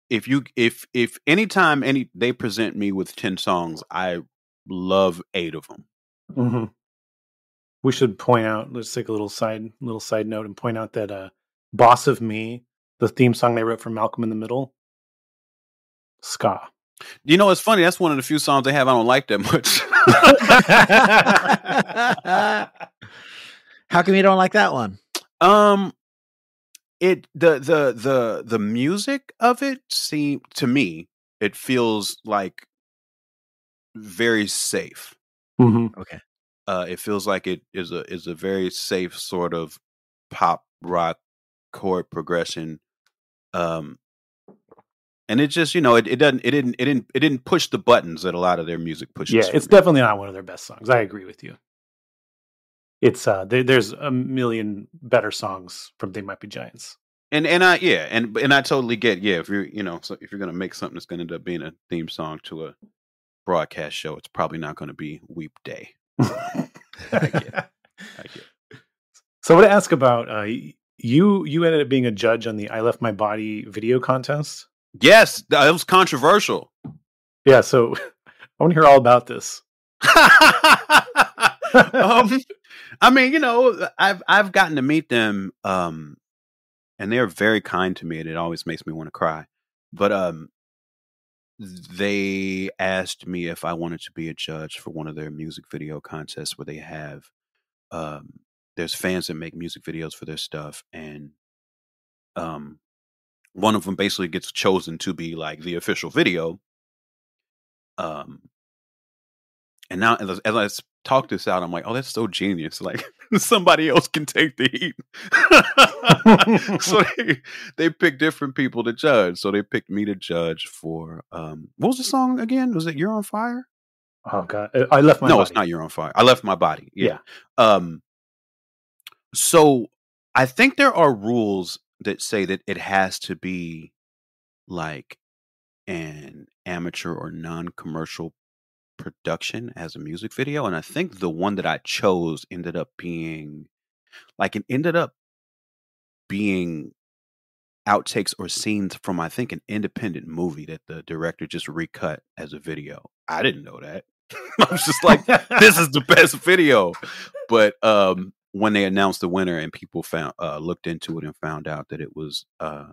if you if if anytime any they present me with ten songs, I love eight of them. hmm We should point out. Let's take a little side little side note and point out that uh, "Boss of Me," the theme song they wrote for Malcolm in the Middle, ska. You know, it's funny. That's one of the few songs they have I don't like that much. <laughs> <laughs> How come you don't like that one? Um, it the the the the music of it seem to me it feels like very safe. hmm Uh, it feels like it is a is a very safe sort of pop rock chord progression. Um, and it just you know it, it doesn't it didn't it didn't it didn't push the buttons that a lot of their music pushes. Yeah, it's me. definitely not one of their best songs. I agree with you. It's uh, there, there's a million better songs from They Might Be Giants. and and I yeah, and and I totally get yeah. If you're you know so if you're gonna make something that's gonna end up being a theme song to a broadcast show, it's probably not gonna be Weep Day. <laughs> I get <laughs> I get. So I want to ask about uh, you. You ended up being a judge on the "I Left My Body" video contest. Yes, that was controversial. Yeah, so <laughs> I want to hear all about this. <laughs> um, <laughs> I mean, you know, I've I've gotten to meet them, um, and they're very kind to me, and it always makes me want to cry. But um, they asked me if I wanted to be a judge for one of their music video contests where they have um, there's fans that make music videos for their stuff, and um, one of them basically gets chosen to be like the official video. Um, and now as, as I talk this out, I'm like, oh, that's so genius. Like <laughs> somebody else can take the heat. <laughs> so <laughs> they they picked different people to judge. So they picked me to judge for um what was the song again? Was it You're on Fire? Oh god. Uh, I left my No, body. it's not You're on Fire. I left my body. Yeah. Yeah. Um so I think there are rules that say that it has to be like an amateur or non-commercial production as a music video and i think the one that i chose ended up being like it ended up being outtakes or scenes from i think an independent movie that the director just recut as a video. I didn't know that. <laughs> I was just like this is the best <laughs> video. But um when they announced the winner and people found uh looked into it and found out that it was uh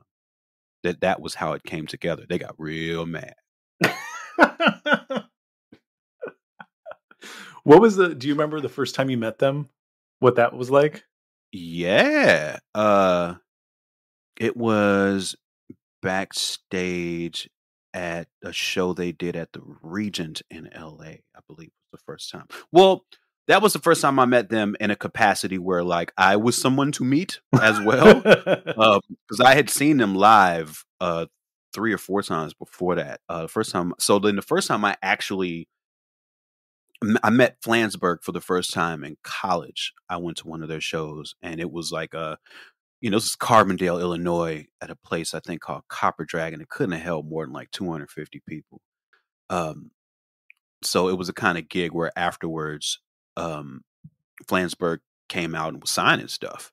that that was how it came together they got real mad <laughs> what was the do you remember the first time you met them? What that was like? Yeah. Uh it was backstage at a show they did at the Regent in LA, I believe was the first time. Well, that was the first time I met them in a capacity where like I was someone to meet as well. <laughs> because I had seen them live uh three or four times before that. Uh the first time so then the first time I actually I met Flansburgh for the first time in college. I went to one of their shows, and it was like a, you know, this is Carbondale, Illinois, at a place I think called Copper Dragon. It couldn't have held more than like 250 people. Um, so it was a kind of gig where afterwards, um, Flansburgh came out and was signing stuff.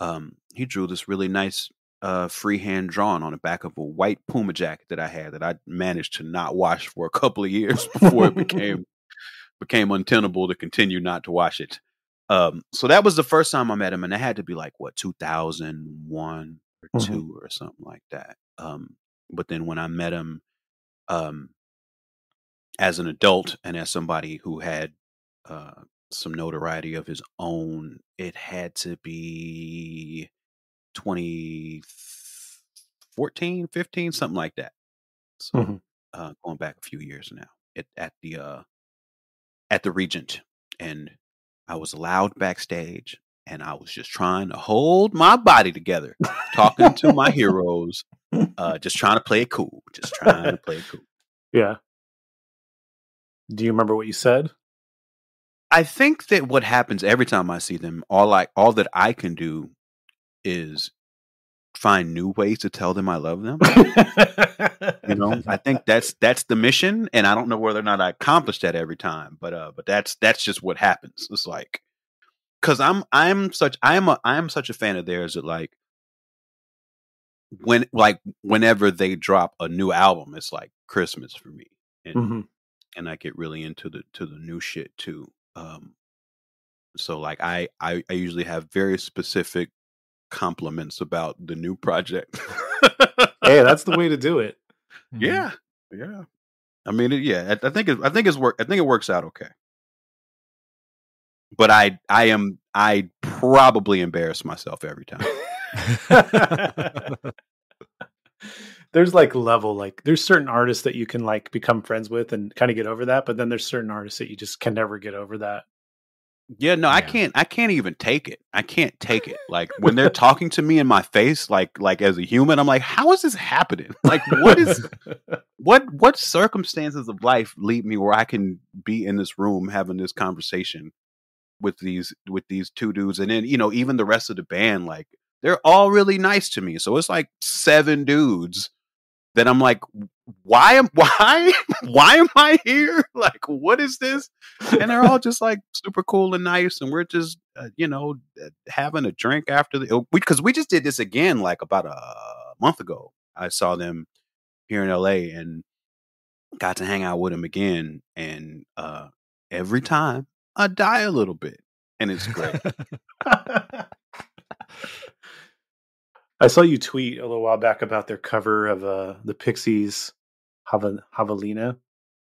Um, he drew this really nice uh, freehand drawing on the back of a white Puma jacket that I had that I managed to not wash for a couple of years <laughs> before it <laughs> became became untenable to continue not to watch it. Um, so that was the first time I met him, and it had to be like what 2001 or Mhm. 2 or something like that. Um, but then when I met him, um, as an adult and as somebody who had uh, some notoriety of his own, it had to be 2014, 15, something like that. So Mhm. uh, going back a few years now at, at the uh, at the Regent, and I was allowed backstage, and I was just trying to hold my body together, talking to my heroes, uh, just trying to play it cool, just trying to play it cool. yeah. Do you remember what you said? I think that what happens every time I see them, all I all that I can do is find new ways to tell them I love them. You know, I <laughs> think that's that's the mission, and I don't know whether or not I accomplish that every time, but uh, but that's that's just what happens. It's like because I'm I'm such I'm a I'm such a fan of theirs that like when like whenever they drop a new album, it's like Christmas for me, and Mhm. and I get really into the to the new shit too. Um, so like I I, I usually have very specific compliments about the new project. Hey, that's the way to do it. <laughs> Mm-hmm. yeah, yeah. I mean, yeah. I, I think it, I think it's work. I think it works out okay. But I I am I probably embarrass myself every time. <laughs> there's like level like there's certain artists that you can like become friends with and kind of get over that but then there's certain artists that you just can never get over that Yeah, no, I can't. I can't even take it. I can't take it. <laughs> Like when they're talking to me in my face, like like as a human, I'm like, how is this happening? <laughs> Like, what is <laughs> what what circumstances of life lead me where I can be in this room having this conversation with these with these two dudes, and then you know even the rest of the band, like they're all really nice to me. So it's like seven dudes that I'm like, why am <laughs> why why am I here? Like, what is this? and they're all just like super cool and nice and we're just uh, you know uh, having a drink after the because we, just did this again like about a month ago i saw them here in la and got to hang out with them again and uh every time i die a little bit and it's great <laughs> i saw you tweet a little while back about their cover of uh the pixies Hava, Havalina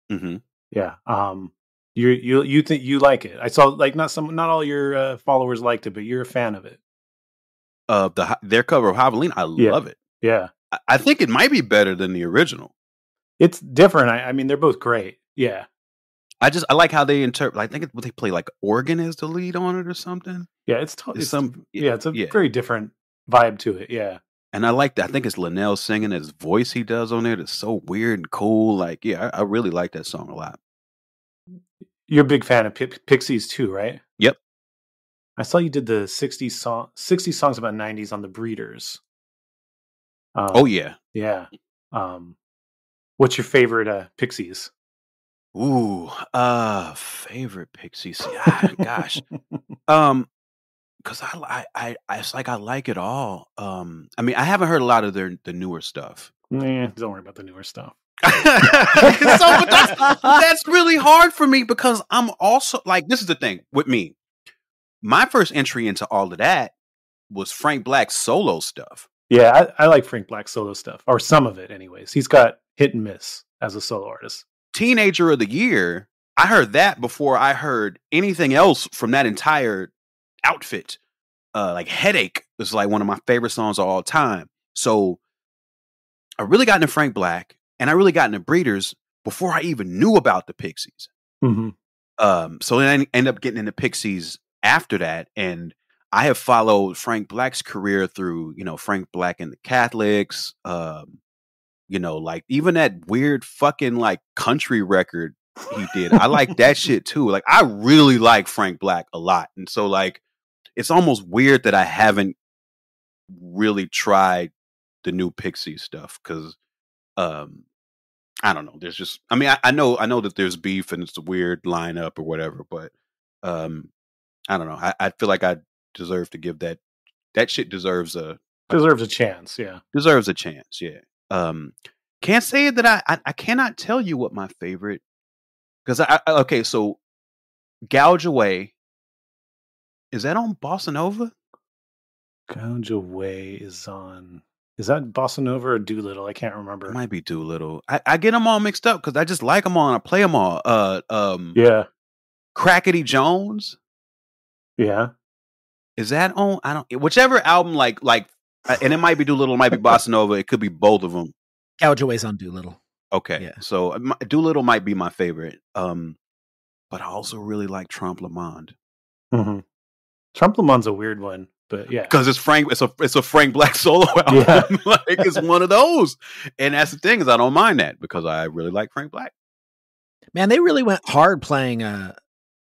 hmm yeah um you you you think you like it i saw like not some not all your uh, followers liked it but you're a fan of it uh the their cover of Javelin, i Yeah. love it yeah I, I think it might be better than the original it's different i, I mean they're both great yeah I just I like how they interpret. I think it, they play like organ as the lead on it or something. Yeah, it's, to- It's some- yeah, it's a yeah. very different vibe to it. Yeah. And I like that. I think it's Linnell singing his voice he does on it. It's so weird and cool. Like, yeah, I, I really like that song a lot. You're a big fan of Pi- Pixies too, right? Yep. I saw you did the 60 song 60 songs about 90s on the Breeders. Um, Oh yeah. yeah. Um, what's your favorite uh, Pixies? Ooh, uh, favorite Pixies. See, ah, gosh, <laughs> um, because I, I, I, it's like I like it all. Um, I mean, I haven't heard a lot of their the newer stuff. Nah, don't worry about the newer stuff. <laughs> so but that's, that's really hard for me because I'm also like this is the thing with me. My first entry into all of that was Frank Black's solo stuff. Yeah, I, I like Frank Black solo stuff, or some of it, anyways. He's got hit and miss as a solo artist. Teenager of the Year, I heard that before I heard anything else from that entire outfit. Uh, like Headache is like one of my favorite songs of all time. So I really got into Frank Black and I really got into Breeders before I even knew about the Pixies. Mm-hmm. Um, so then I end up getting into Pixies after that, and I have followed Frank Black's career through, you know, Frank Black and the Catholics, um, you know, like even that weird fucking like country record he did. I like that <laughs> shit too. Like I really like Frank Black a lot, and so like it's almost weird that I haven't really tried the new Pixie stuff because um I don't know. There's just, I mean, I, I know, I know that there's beef and it's a weird lineup or whatever, but um, I don't know. I, I feel like I deserve to give that. That shit deserves a Deserves a chance. Yeah. deserves a chance. Yeah. Um, can't say that I, I, I cannot tell you what my favorite because I, I okay. So, gouge away. Is that on Bossa Nova? Gouge Away is on. Is that Bossa Nova or Doolittle? I can't remember. It might be Doolittle. I, I get them all mixed up because I just like them all and I play them all. Uh, um, yeah. Crackety Jones. Yeah. Is that on? I don't. Whichever album, like like, uh, and it might be Doolittle, it might be Bossa Nova. It could be both of them. Gouge Away's on Doolittle. Okay, Yeah. so uh, my, Doolittle might be my favorite. Um, but I also really like Trompe Le Monde Mm-hmm. Trompe Le Monde's a weird one, but yeah. because it's Frank. It's a it's a Frank Black <laughs> solo album. Yeah. <laughs> like it's one of those. And that's the thing is I don't mind that because I really like Frank Black. Man, they really went hard playing. Uh,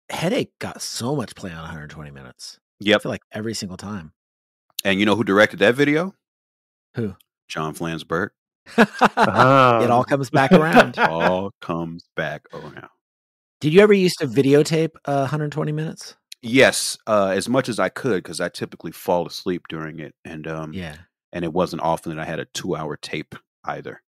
Headache got so much play on 120 minutes. I feel like every single time. And you know who directed that video? Who? John Flansburgh. Ah. it all comes back around. <laughs> All comes back around. Did you ever used to videotape uh, 120 minutes? Yes, uh, as much as I could because I typically fall asleep during it, and um, Yeah. and it wasn't often that I had a two-hour tape either.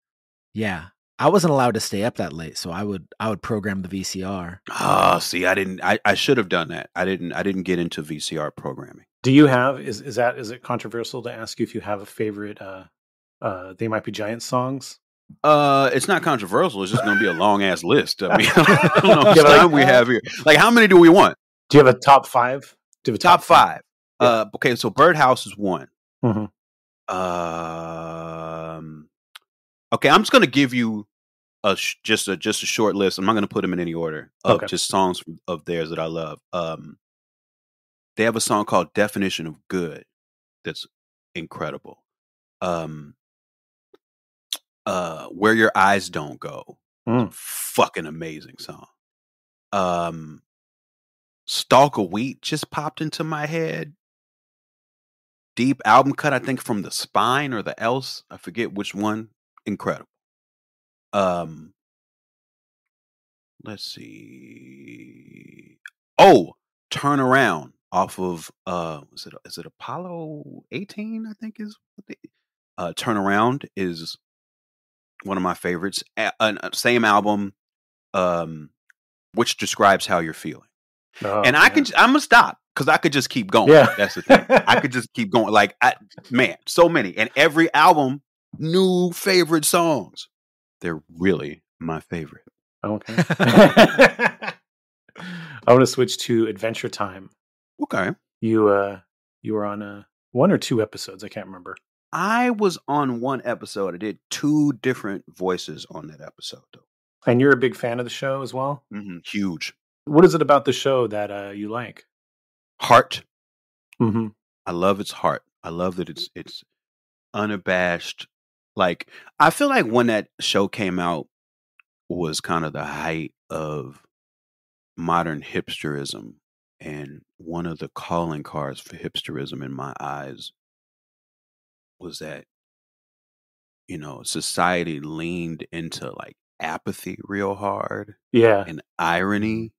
Yeah. I wasn't allowed to stay up that late, so I would I would program the VCR. Ah, see, I didn't. I, I should have done that. I didn't. I didn't get into VCR programming. Do you have is is that is it controversial to ask you if you have a favorite uh uh they might be giant songs? Uh, it's not controversial. It's just going to be a long ass list. I mean, <laughs> I don't know how <laughs> much Yeah, but like- time we have here. Like, how many do we want? Do you have a top five? Do you have a Top five. Yeah. Uh, okay, so Birdhouse is one. Mhm. Um, okay, I'm just going to give you a sh- just a just a short list. I'm not going to put them in any order of Okay. just songs from, of theirs that I love. Um, they have a song called "Definition of Good" that's incredible. Um, uh, "Where Your Eyes Don't Go," Mm. fucking amazing song. Um, "Stalk a Wheat" just popped into my head. Deep album cut, I think from the Spine or the Else, I forget which one. Incredible. Um, let's see. Oh, turn around off of uh, is it is it Apollo 18? I think is what they, uh, turn around is one of my favorites. A- an- uh, same album, um, which describes how you're feeling. Oh, and I yeah. can, I'm gonna stop because I could just keep going. Yeah. That's the thing. I could <laughs> just keep going. Like, I, man, so many, and every album, new favorite songs. They're really my favorite. Okay. <laughs> I want to switch to Adventure Time. Okay. You uh you were on uh one or two episodes, I can't remember. I was on one episode. I did two different voices on that episode, though. And you're a big fan of the show as well. hmm Huge What is it about the show that uh, you like? heart. Mm-hmm. I love its heart. I love that it's it's unabashed. Like I feel like when that show came out was kind of the height of modern hipsterism and one of the calling cards for hipsterism in my eyes was that you know society leaned into like apathy real hard Yeah. and irony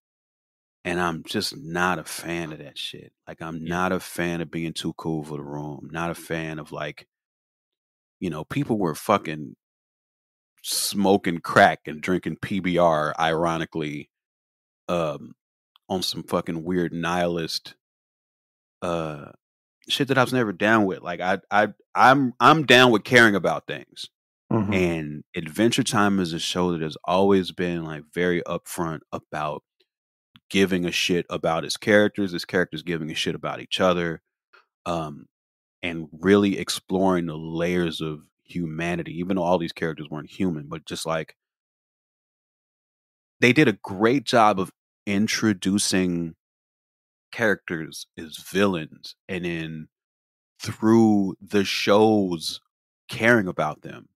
and i'm just not a fan of that shit like i'm Yeah. not a fan of being too cool for the room not a fan of like you know people were fucking smoking crack and drinking pbr ironically um on some fucking weird nihilist uh shit that I was never down with. Like I I I'm I'm down with caring about things. Mhm. And Adventure Time is a show that has always been like very upfront about giving a shit about his characters, his characters giving a shit about each other, um, and really exploring the layers of humanity, even though all these characters weren't human, but just like they did a great job of introducing characters as villains and then through the show's caring about them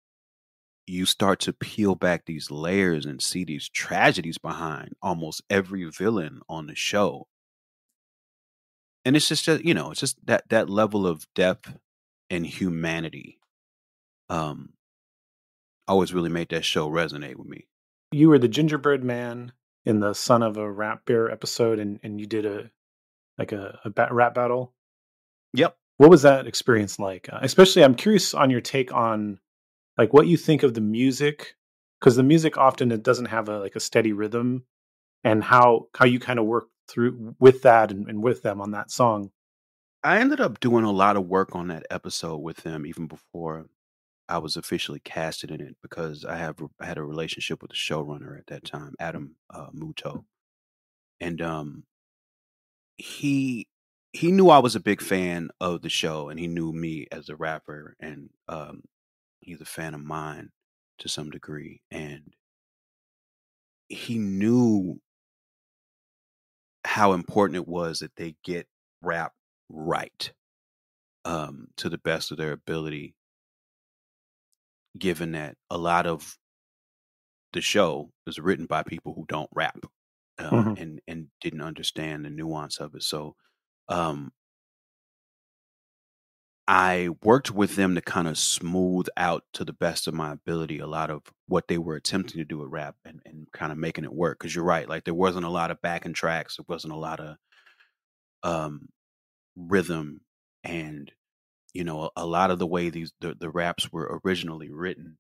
you start to peel back these layers and see these tragedies behind almost every villain on the show and it's just you know it's just that that level of depth and humanity um always really made that show resonate with me You were the gingerbread man in the Son of a Rap Bear episode, and and you did a like a, a bat, rap battle. yep What was that experience like? Uh, especially, I'm curious on your take on like what you think of the music, because the music often it doesn't have a like a steady rhythm, and how how you kind of work through with that and, and with them on that song. I ended up doing a lot of work on that episode with them even before I was officially casted in it because I have I had a relationship with the showrunner at that time, Adam uh, Muto, and um, he he knew I was a big fan of the show, and he knew me as a rapper, and um, he's a fan of mine to some degree, and he knew how important it was that they get rap right um, to the best of their ability, given that a lot of the show is written by people who don't rap um, Mhm. and and didn't understand the nuance of it. So um, I worked with them to kind of smooth out to the best of my ability a lot of what they were attempting to do with rap and, and kind of making it work. Because you're right, like there wasn't a lot of backing tracks, there wasn't a lot of um, rhythm, and you know a, a lot of the way these the, the raps were originally written,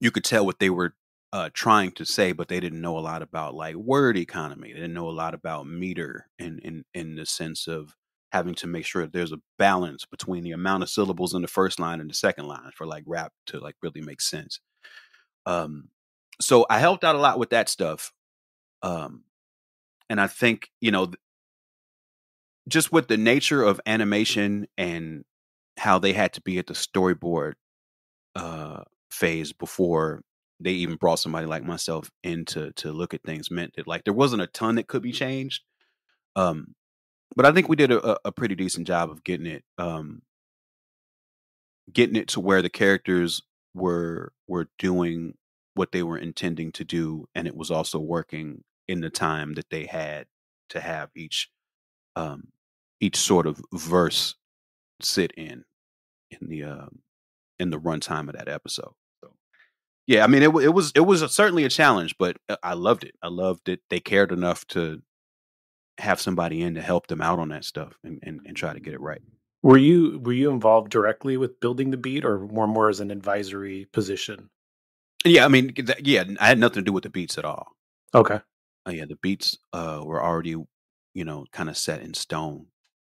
you could tell what they were uh, trying to say, but they didn't know a lot about like word economy. They didn't know a lot about meter in in in the sense of having to make sure that there's a balance between the amount of syllables in the first line and the second line for like rap to like really make sense. Um, so I helped out a lot with that stuff. Um, and I think you know, just with the nature of animation and how they had to be at the storyboard uh, phase before they even brought somebody like myself in to to look at things meant that like there wasn't a ton that could be changed. Um, but I think we did a, a- pretty decent job of getting it um, getting it to where the characters were were doing what they were intending to do, and it was also working in the time that they had to have each um, each sort of verse sit in in the um, in the runtime of that episode. So yeah, I mean it it was it was a, certainly a challenge, but uh, I loved it. I loved it. They cared enough to have somebody in to help them out on that stuff and and, and try to get it right. Were you were you involved directly with building the beat, or more more as an advisory position? Yeah, I mean th- yeah, I had nothing to do with the beats at all. Okay. Uh, yeah, the beats uh, were already you know kind of set in stone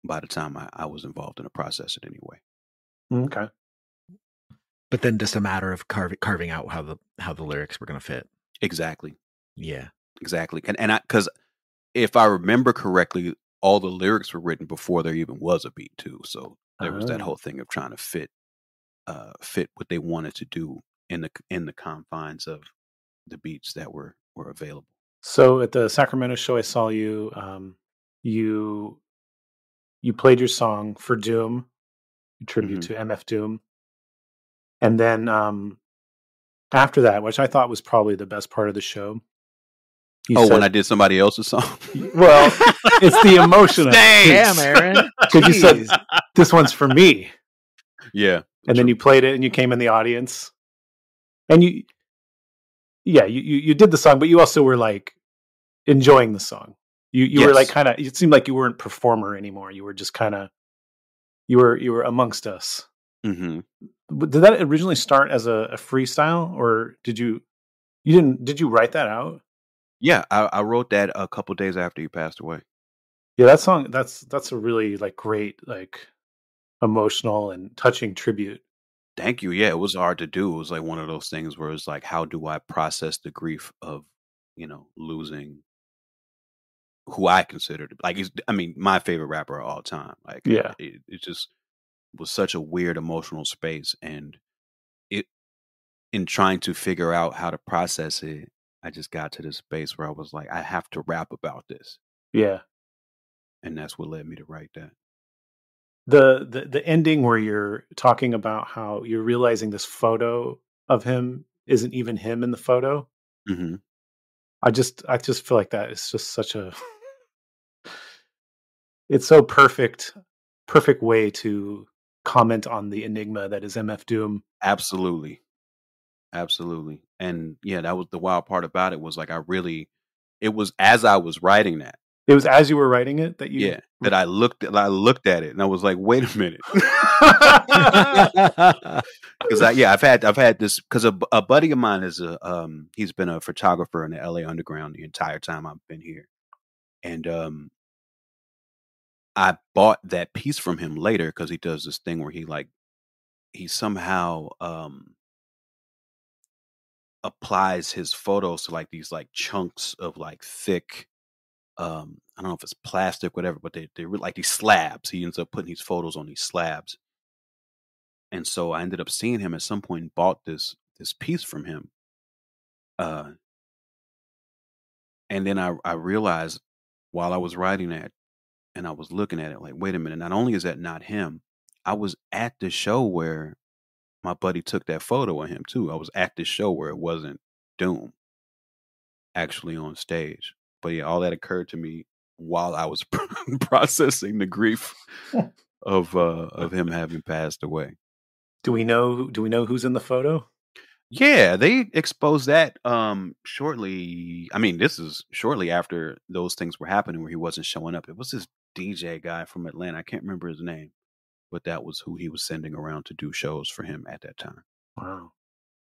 by the time I, I was involved in the process. It anyway. Okay. But then just a matter of carving carving out how the how the lyrics were going to fit. Exactly. Yeah. Exactly. And and I because if I remember correctly, all the lyrics were written before there even was a beat too. So there was that Oh. whole thing of trying to fit uh fit what they wanted to do in the in the confines of the beats that were were available. So at the Sacramento show, I saw you. Um, you you played your song for Doom, tribute Mhm. to MF Doom, and then um, after that, which I thought was probably the best part of the show. You oh, when I did somebody else's song. <laughs> well, it's the emotion. of <laughs> it. Damn, Aaron. <laughs> 'Cause you said this one's for me, yeah. and then you played it, and you came in the audience, and you, yeah, you you, you did the song, but you also were like enjoying the song. You you were like kind of. It seemed like you weren't performer anymore. You were just kind of. You were you were amongst us. hmm But Did that originally start as a, a freestyle, or did you? You didn't? Did you write that out? Yeah, I, I wrote that a couple days after he passed away. Yeah, that song. That's that's a really like great like emotional and touching tribute. Thank you. Yeah, it was hard to do. It was like one of those things where it's like, how do I process the grief of, you know, losing who I considered like I mean, my favorite rapper of all time. Like Yeah. it, it just was such a weird emotional space and it in trying to figure out how to process it, I just got to this space where I was like, I have to rap about this. Yeah. And that's what led me to write that. the the the ending where you're talking about how you're realizing this photo of him isn't even him in the photo hmm i just i just feel like that is just such a it's so perfect perfect way to comment on the enigma that is mf doom Absolutely. Absolutely. And yeah, that was the wild part about it was like I really it was as I was writing that. it was as you were writing it that you yeah. That I looked at I looked at it and I was like, wait a minute. <laughs> <laughs> Because I yeah, I've had I've had this because a, a buddy of mine is a um he's been a photographer in the LA underground the entire time I've been here. And um I bought that piece from him later because he does this thing where he like he somehow um applies his photos to like these like chunks of like thick um I don't know if it's plastic whatever but they they're like these slabs. He ends up putting these photos on these slabs. And so I ended up seeing him at some point and bought this this piece from him. Uh and then I I realized while I was writing that and I was looking at it like wait a minute not only is that not him I was at the show where my buddy took that photo of him too. I was at this show where it wasn't Doom actually on stage. But yeah, all that occurred to me while I was <laughs> processing the grief <laughs> of uh of him having passed away. do we know do we know who's in the photo Yeah, they exposed that um shortly. I mean, this is shortly after those things were happening where he wasn't showing up. It was this DJ guy from Atlanta. I can't remember his name, but that was who he was sending around to do shows for him at that time. wow.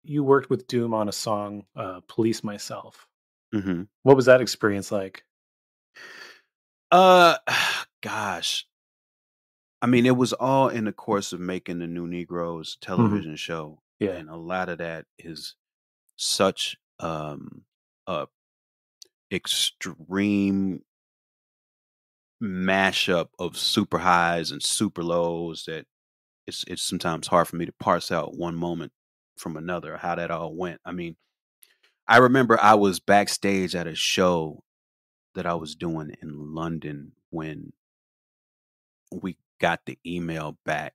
You worked with doom on a song uh police myself. Hmm what was that experience like? Uh, <sighs> gosh. I mean, it was all in the course of making the New Negroes television show, yeah. and a lot of that is such um a extreme mashup of super highs and super lows that it's it's sometimes hard for me to parse out one moment from another how that all went. I mean, I remember I was backstage at a show that I was doing in London when we got the email back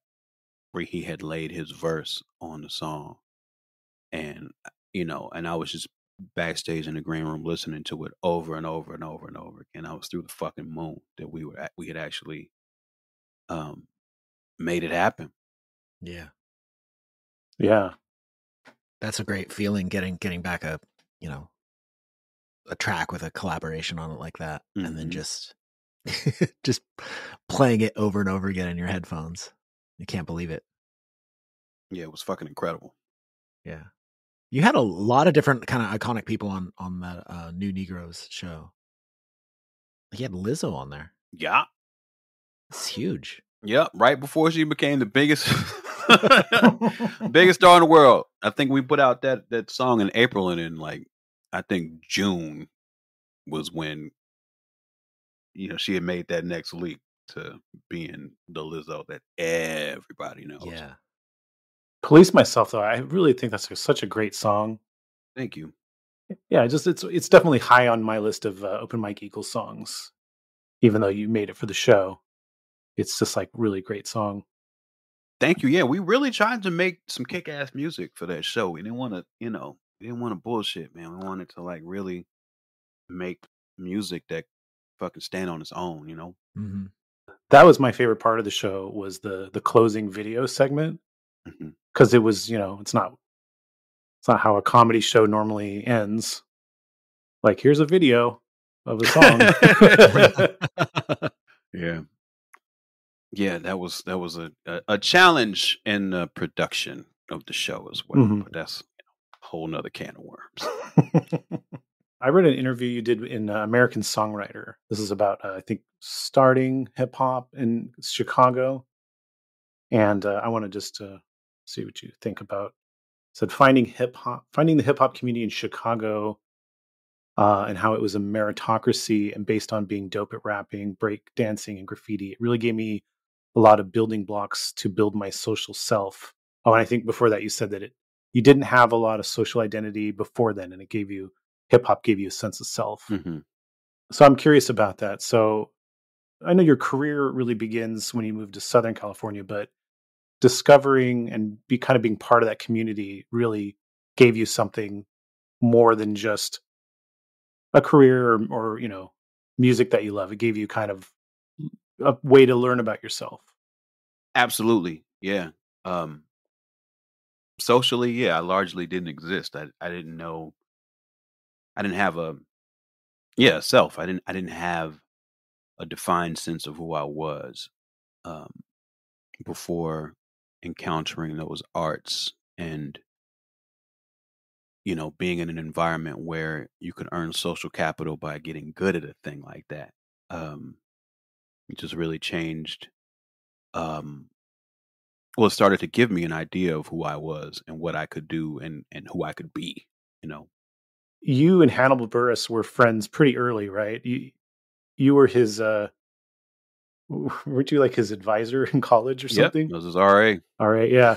where he had laid his verse on the song. And, you know, and I was just backstage in the green room listening to it over and over and over and over again. I was through the fucking moon that we were at, we had actually um made it happen. Yeah. yeah That's a great feeling getting getting back a, you know, a track with a collaboration on it like that and then Mhm. just <laughs> just playing it over and over again in your headphones. You can't believe it. Yeah, it was fucking incredible. Yeah. You had a lot of different kind of iconic people on on that uh, New Negroes show. He had Lizzo on there. Yeah. It's huge. Yep, right before she became the biggest <laughs> <laughs> biggest star in the world. I think we put out that that song in April, and in like I think June was when you know she had made that next leap to being the Lizzo that everybody knows. Yeah. Police myself though, I really think that's such a great song. Thank you. Yeah, just it's it's definitely high on my list of uh, Open Mike Eagle's songs. Even though you made it for the show, it's just like really great song. Thank you. Yeah, we really tried to make some kick ass music for that show. We didn't want to, you know, we didn't want to bullshit, man. We wanted to like really make music that fucking stand on its own, you know. Mm-hmm. That was my favorite part of the show was the the closing video segment because it was you know it's not it's not how a comedy show normally ends. Like here's a video of a song. <laughs> <laughs> Yeah. Yeah, that was that was a a, a challenge in the production of the show as well. Mhm. But that's you know, a whole nother can of worms. <laughs> I read an interview you did in uh, American Songwriter. This is about, uh, I think, starting hip hop in Chicago. And uh, I want to just uh, see what you think about. It said finding hip hop, finding the hip hop community in Chicago, uh, and how it was a meritocracy and based on being dope at rapping, break dancing, and graffiti. It really gave me a lot of building blocks to build my social self. Oh, and I think before that you said that it you didn't have a lot of social identity before then, and it gave you hip hop gave you a sense of self. hmm So I'm curious about that. So I know your career really begins when you moved to Southern California, but discovering and be kind of being part of that community really gave you something more than just a career or, or you know music that you love. It gave you kind of a way to learn about yourself. Absolutely. Yeah. Um socially, yeah, I largely didn't exist. I I didn't know I didn't have a yeah, self. I didn't I didn't have a defined sense of who I was um before encountering those arts and you know, being in an environment where you could earn social capital by getting good at a thing like that. Um it just really changed um well, it started to give me an idea of who I was and what I could do and and who I could be, you know. You and Hannibal Buress were friends pretty early, right? You you were his uh <laughs> weren't you like his advisor in college or something? This is RA. All right, yeah.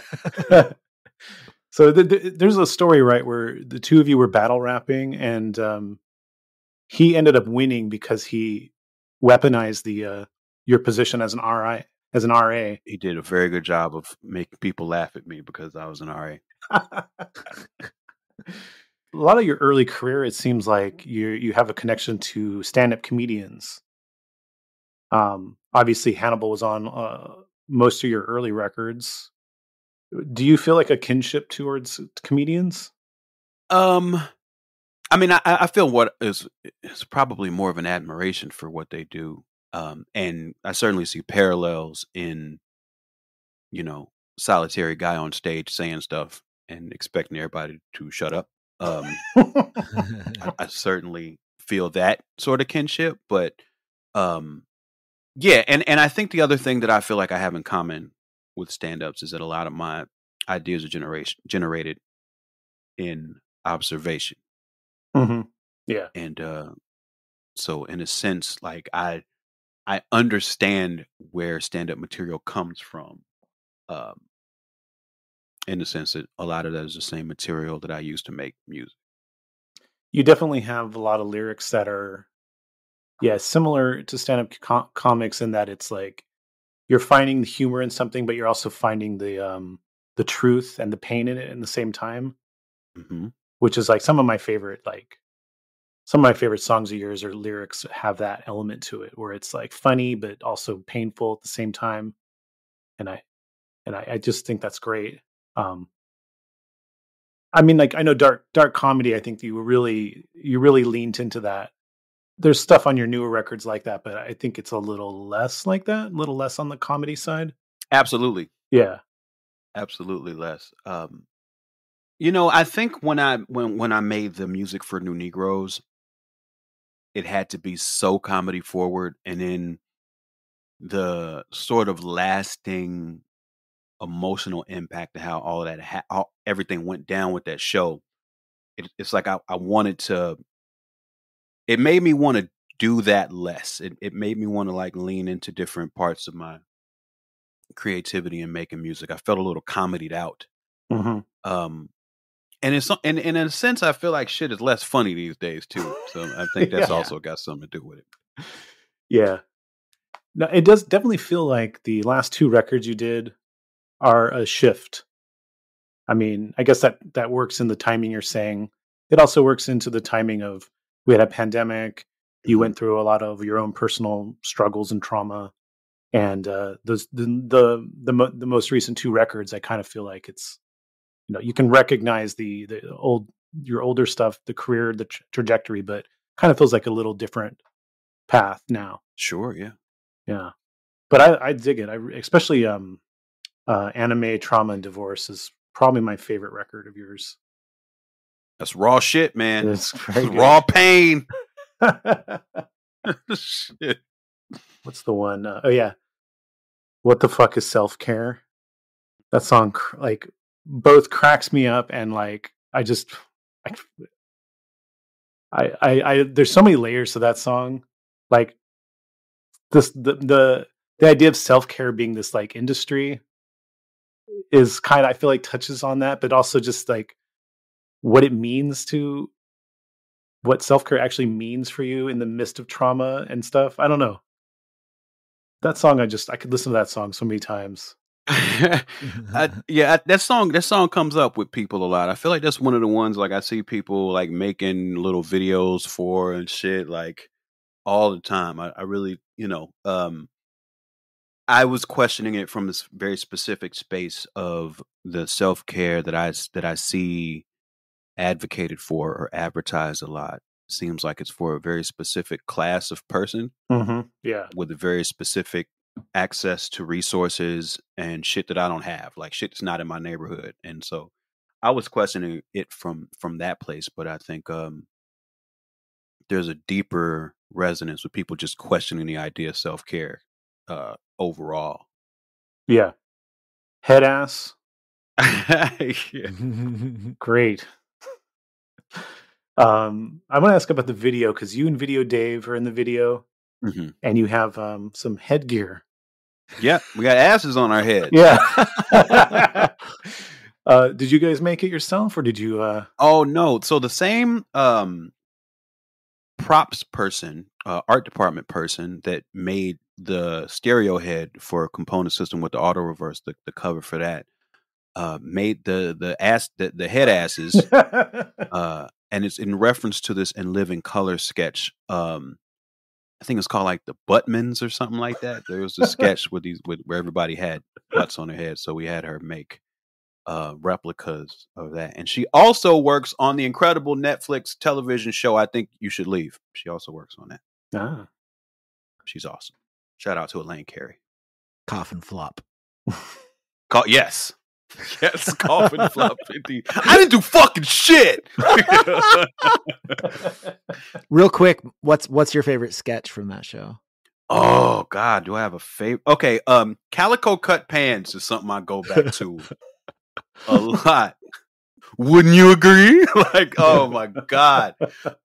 <laughs> <laughs> so th- th- there's a story, right, where the two of you were battle rapping, and um, he ended up winning because he weaponized the uh, your position as an RI as an RA. He did a very good job of making people laugh at me because I was an RA. a lot of your early career, it seems like you you have a connection to stand up comedians. Um, obviously, Hannibal was on uh, most of your early records. Do you feel like a kinship towards comedians? Um I mean I, I feel what is is probably more of an admiration for what they do. Um and I certainly see parallels in you know, solitary guy on stage saying stuff and expecting everybody to shut up. Um <laughs> I, I certainly feel that sort of kinship, but um yeah, and and I think the other thing that I feel like I have in common with stand-ups is that a lot of my ideas are generation generated in observation. hmm Yeah. And uh so in a sense like I I understand where stand-up material comes from. Um in the sense that a lot of that is the same material that I use to make music. You definitely have a lot of lyrics that are, yeah, similar to stand up co- comics in that it's like you're finding the humor in something, but you're also finding the um the truth and the pain in it in the same time, hmm which is like some of my favorite like some of my favorite songs of yours or lyrics have that element to it where it's like funny but also painful at the same time, and I and I, I just think that's great. Um, I mean, like I know dark dark comedy. I think you really you really leaned into that. There's stuff on your newer records like that, but I think it's a little less like that, a little less on the comedy side. Absolutely. Yeah. Absolutely less. Um you know, I think when I when when I made the music for New Negroes, it had to be so comedy forward and then the sort of lasting emotional impact of how all that ha- all, everything went down with that show it, it's like I, I wanted to it made me want to do that less it, it made me want to like lean into different parts of my creativity and making music i felt a little comedied out hmm um and it's and, and in a sense, I feel like shit is less funny these days too. So I <laughs> think that's Yeah. also got something to do with it. Yeah. No, it does definitely feel like the last two records you did are a shift. I mean, I guess that that works in the timing you're saying. It also works into the timing of we had a pandemic. You went through a lot of your own personal struggles and trauma, and uh, those the the the, mo- the most recent two records. I kind of feel like it's you know you can recognize the the old your older stuff, the career, the tra- trajectory, but kind of feels like a little different path now. Sure, yeah. Yeah, but I, I dig it. I especially um, uh, anime trauma and divorce is probably my favorite record of yours. That's raw shit, man. It's <laughs> raw pain. <laughs> <laughs> shit. What's the one? Uh, oh yeah, what the fuck is self care? That song like both cracks me up and like I just I, I I I there's so many layers to that song. Like this the the the idea of self care being this like industry is kind of I feel like touches on that, but also just like what it means to what self care actually means for you in the midst of trauma and stuff. I don't know. That song, I just I could listen to that song so many times. <laughs> I, <laughs> yeah, I, that song that song comes up with people a lot. I feel like that's one of the ones like I see people like making little videos for and shit like all the time. I, I really, you know, um I was questioning it from this very specific space of the self care that I that I see advocated for or advertised a lot. Seems like it's for a very specific class of person Mm-hmm. Yeah, with a very specific access to resources and shit that I don't have, like shit that's not in my neighborhood. And so I was questioning it from from that place, but I think um there's a deeper resonance with people just questioning the idea of self care uh overall. yeah. Head ass, <laughs> yeah. great. Um, I want to ask about the video because you and Video Dave are in the video, Mhm. and you have um some headgear. Yeah, we got asses on our heads. Yeah. <laughs> <laughs> uh, did you guys make it yourself, or did you? Uh, Oh no! So the same um, props person, uh, art department person that made the stereo head for a component system with the auto reverse, the, the cover for that, uh, made the the ass the, the head asses, <laughs> uh, and it's in reference to this in living color sketch. Um, I think it's called like the Buttmans or something like that. There was a sketch with these with where everybody had butts on their head, so we had her make uh, replicas of that. And she also works on the incredible Netflix television show. I think you should leave. She also works on that. ah. She's awesome. Shout out to Elaine Carey. Coffin flop. <laughs> Call yes. <laughs> Yes, coffin flop 50. I didn't do fucking shit. <laughs> Real quick, what's what's your favorite sketch from that show? oh God, do I have a favorite? Okay, um, Calico Cut Pants is something I go back to <laughs> a lot. Wouldn't you agree? like, oh my god.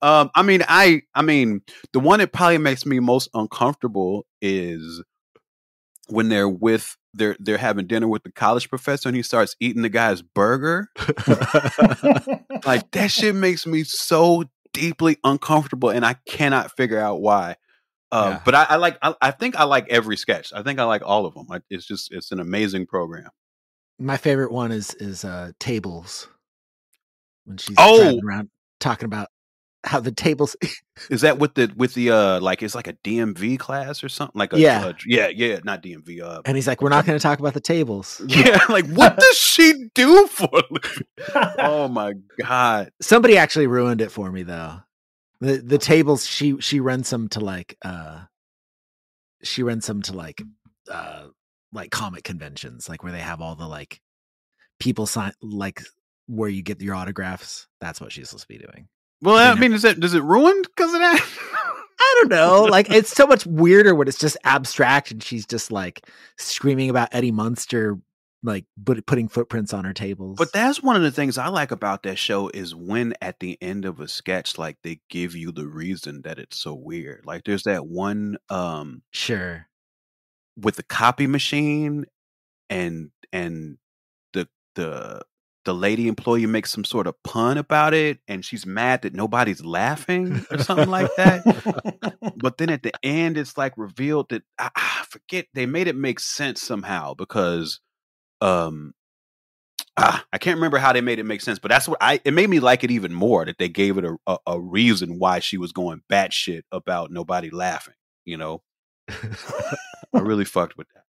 Um, I mean, I, I mean, the one that probably makes me most uncomfortable is when they're with they're they're having dinner with the college professor and he starts eating the guy's burger. <laughs> Like that shit makes me so deeply uncomfortable, and I cannot figure out why. Um, Yeah. But I, I like. I, I think I like every sketch. I think I like all of them. I, it's just it's an amazing program. My favorite one is is uh tables. When she's Oh! around talking about how the tables <laughs> Is that with the with the uh like it's like a DMV class or something? Like a Yeah. a- yeah yeah not DMV uh and he's like, We're not gonna talk about the tables. <laughs> yeah like what does she do for? <laughs> Oh my god! Somebody actually ruined it for me though. The the tables she she rents them to like uh she rents them to like uh like comic conventions, like where they have all the like people sign like where you get your autographs. That's what she's supposed to be doing. Well, I mean, is that does it ruin because of that? <laughs> I don't know. Like it's so much weirder when it's just abstract and she's just like screaming about Eddie Munster like put, putting footprints on her tables. But that's one of the things I like about that show is when at the end of a sketch, like they give you the reason that it's so weird. Like there's that one um sure. with the copy machine and and the the the lady employee makes some sort of pun about it and she's mad that nobody's laughing or something like that. but then at the end, it's like revealed that I, I forget they made it make sense somehow because um ah, I can't remember how they made it make sense, but that's what I it made me like it even more that they gave it a, a, a reason why she was going batshit about nobody laughing, you know. I really fucked with that.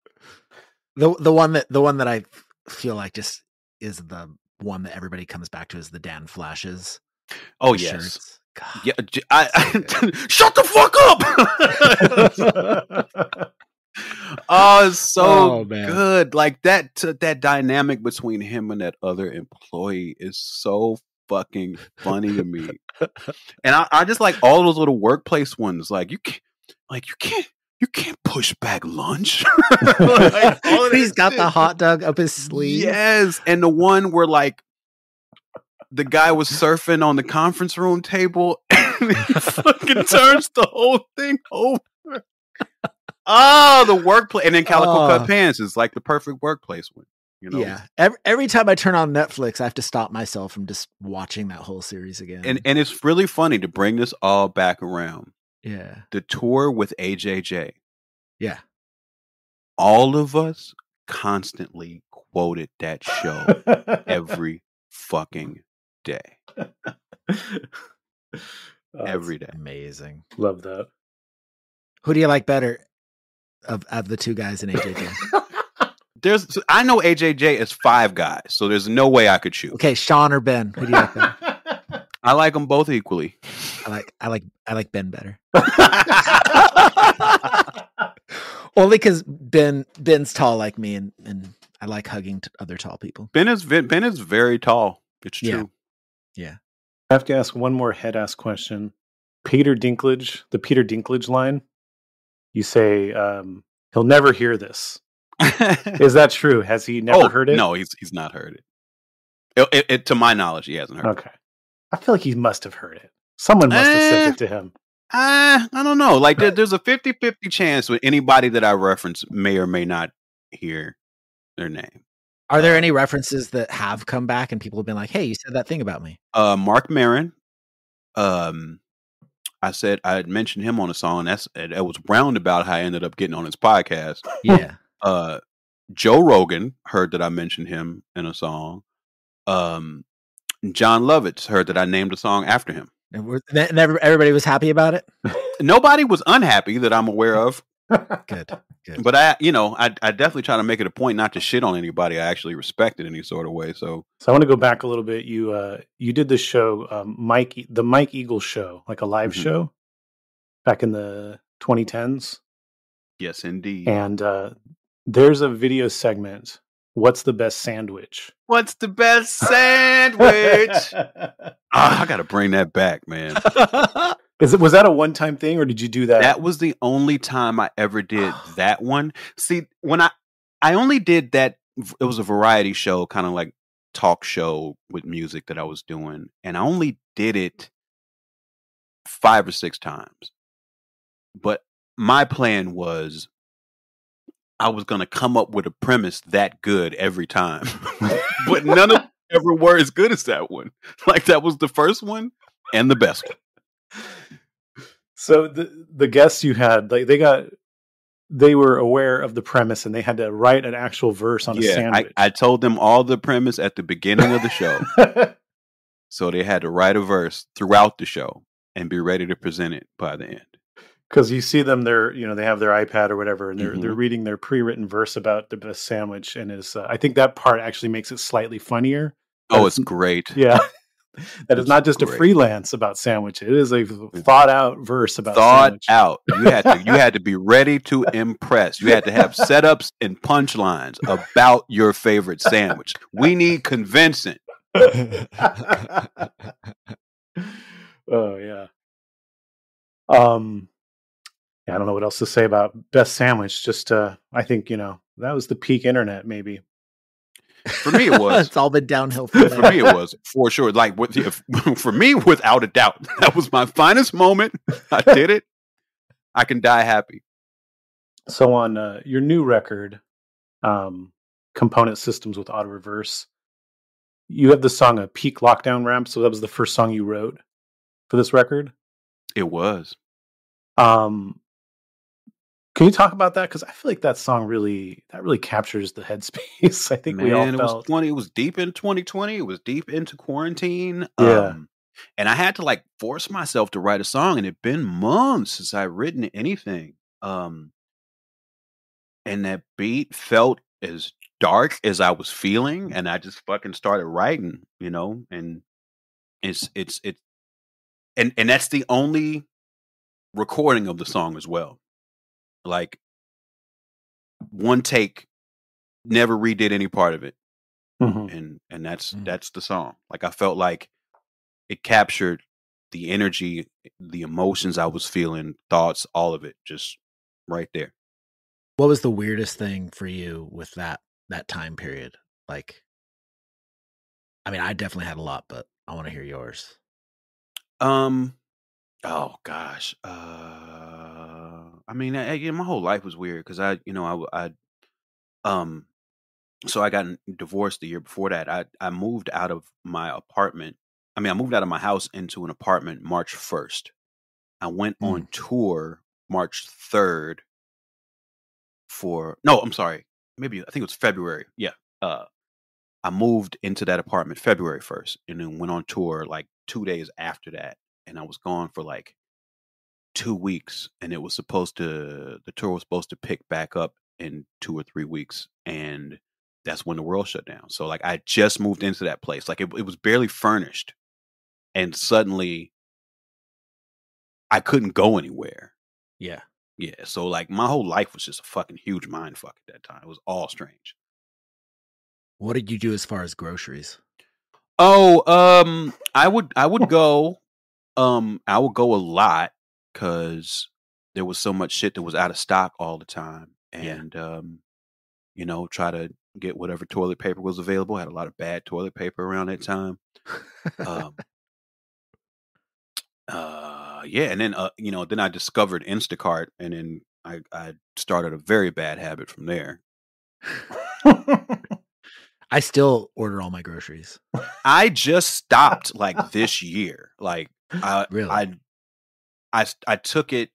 The the one that the one that I feel like just is the one that everybody comes back to is the Dan Flashes. Oh yes. Shirts. God. Yeah, I, I <laughs> shut the fuck up. oh, <laughs> uh, it's <laughs> so oh, good. Like that that dynamic between him and that other employee is so fucking funny to me. and I, I just like all those little workplace ones. Like you can't like you can't you can't push back lunch. <laughs> like, <laughs> He's got the hot dog up his sleeve. Yes. And the one where like the guy was surfing on the conference room table <laughs> and he fucking turns the whole thing over. Oh, the workplace, and then Calico uh, Cut Pants is like the perfect workplace one. You know? Yeah. Every, every time I turn on Netflix, I have to stop myself from just watching that whole series again. And and it's really funny to bring this all back around. Yeah. The tour with AJJ. Yeah. All of us constantly quoted that show <laughs> every fucking day. Oh, Every day. Amazing. Love that. Who do you like better of, of the two guys in AJJ? <laughs> there's I know AJJ is five guys, so there's no way I could choose. Okay, Sean or Ben? Who do you like better? I like them both equally. I like I like I like Ben better. <laughs> Only because Ben Ben's tall like me, and and I like hugging other tall people. Ben is Ben is very tall. It's true. Yeah. Yeah. I have to ask one more head ass question. Peter Dinklage, the Peter Dinklage line, you say um, he'll never hear this. <laughs> Is that true? Has he never oh, heard it? No, he's he's not heard it. It, it, it. To my knowledge, he hasn't heard okay. it. I feel like he must have heard it. Someone must have said it to him. Uh, I don't know. Like there, there's a 50-50 chance with anybody that I reference may or may not hear their name. Are there any references that have come back and people have been like, "Hey, you said that thing about me"? Uh, Marc Maron. Um, I said I had mentioned him on a song. That's it was roundabout how I ended up getting on his podcast. Yeah. uh, Joe Rogan heard that I mentioned him in a song. Um, Jon Lovitz heard that I named a song after him. And, and everybody was happy about it. <laughs> Nobody was unhappy that I'm aware of. <laughs> Good. Good. But I, you know, I, I definitely try to make it a point not to shit on anybody I actually respect in any sort of way. So, so I want to go back a little bit. You, uh, you did this show, um, Mike, the Mike Eagle show, like a live mm-hmm. show, back in the 2010s. Yes, indeed. And uh, there's a video segment. What's the best sandwich? What's the best sandwich? oh, <laughs> I got to bring that back, man. <laughs> Is it was that a one time thing or did you do that? That was the only time I ever did <gasps> that one. See, when I I only did that it was a variety show, kind of like talk show with music that I was doing, and I only did it five or six times. But my plan was I was going to come up with a premise that good every time. <laughs> <laughs> but none of ever were as good as that one. <laughs> Like that was the first one and the best one. So the the guests you had, like they got they were aware of the premise and they had to write an actual verse on yeah, a sandwich. I, I told them all the premise at the beginning of the show. so they had to write a verse throughout the show and be ready to present it by the end. Because you see them, they're you know they have their iPad or whatever, and they're mm-hmm. they're reading their pre-written verse about the best sandwich, and is uh, I think that part actually makes it slightly funnier. Oh, it's great. <laughs> Yeah. that is not just great. a freelance about sandwich. It is a thought out verse about thought sandwich. out. You had to you <laughs> had to be ready to impress. You had to have setups and punchlines about your favorite sandwich. We need convincing. <laughs> oh yeah. Um yeah, I don't know what else to say about best sandwich. Just uh I think, you know, that was the peak internet maybe. For me, it was. it's all been downhill. For, for me, it was for sure. Like with, <laughs> for me, without a doubt, <laughs> that was my finest moment. I did it. I can die happy. So on uh, your new record, um, component systems with auto reverse, you have the song a peak lockdown rap, so that was the first song you wrote for this record. It was. Um, can you talk about that? Because I feel like that song really that really captures the headspace. <laughs> I think Man, we all it felt. was twenty. It was deep in 2020. It was deep into quarantine. Yeah. Um, and I had to like force myself to write a song, and it'd been months since I'd written anything. Um, and that beat felt as dark as I was feeling, and I just fucking started writing, you know. And it's it's it's and and that's the only recording of the song as well. Like one take, never redid any part of it Mhm. and and that's Mm. that's the song like i felt like it captured the energy the emotions i was feeling thoughts all of it just right there What was the weirdest thing for you with that that time period? Like, I mean, I definitely had a lot, but I want to hear yours. um oh gosh uh i mean I, I- my whole life was weird because i you know I, um so i got divorced the year before that. I i moved out of my apartment i mean i moved out of my house into an apartment march 1st i went on tour march 3rd for no i'm sorry maybe i think it was february yeah uh i moved into that apartment february 1st and then went on tour like two days after that and i was gone for like two weeks and it was supposed to the tour was supposed to pick back up in two or three weeks and that's when the world shut down so like i just moved into that place like it, it was barely furnished and suddenly i couldn't go anywhere Yeah. yeah so like my whole life was just a fucking huge mind fuck at that time it was all strange What did you do as far as groceries? Oh, um, I would I would go, um, I would go a lot because there was so much shit that was out of stock all the time, Yeah. and um, you know, try to get whatever toilet paper was available. had a lot of bad toilet paper around that time. Um, <laughs> uh, yeah, and then uh, you know, then I discovered Instacart, and then I I started a very bad habit from there. <laughs> I still order all my groceries. I just stopped like this <laughs> year. Like I Really? I I I took it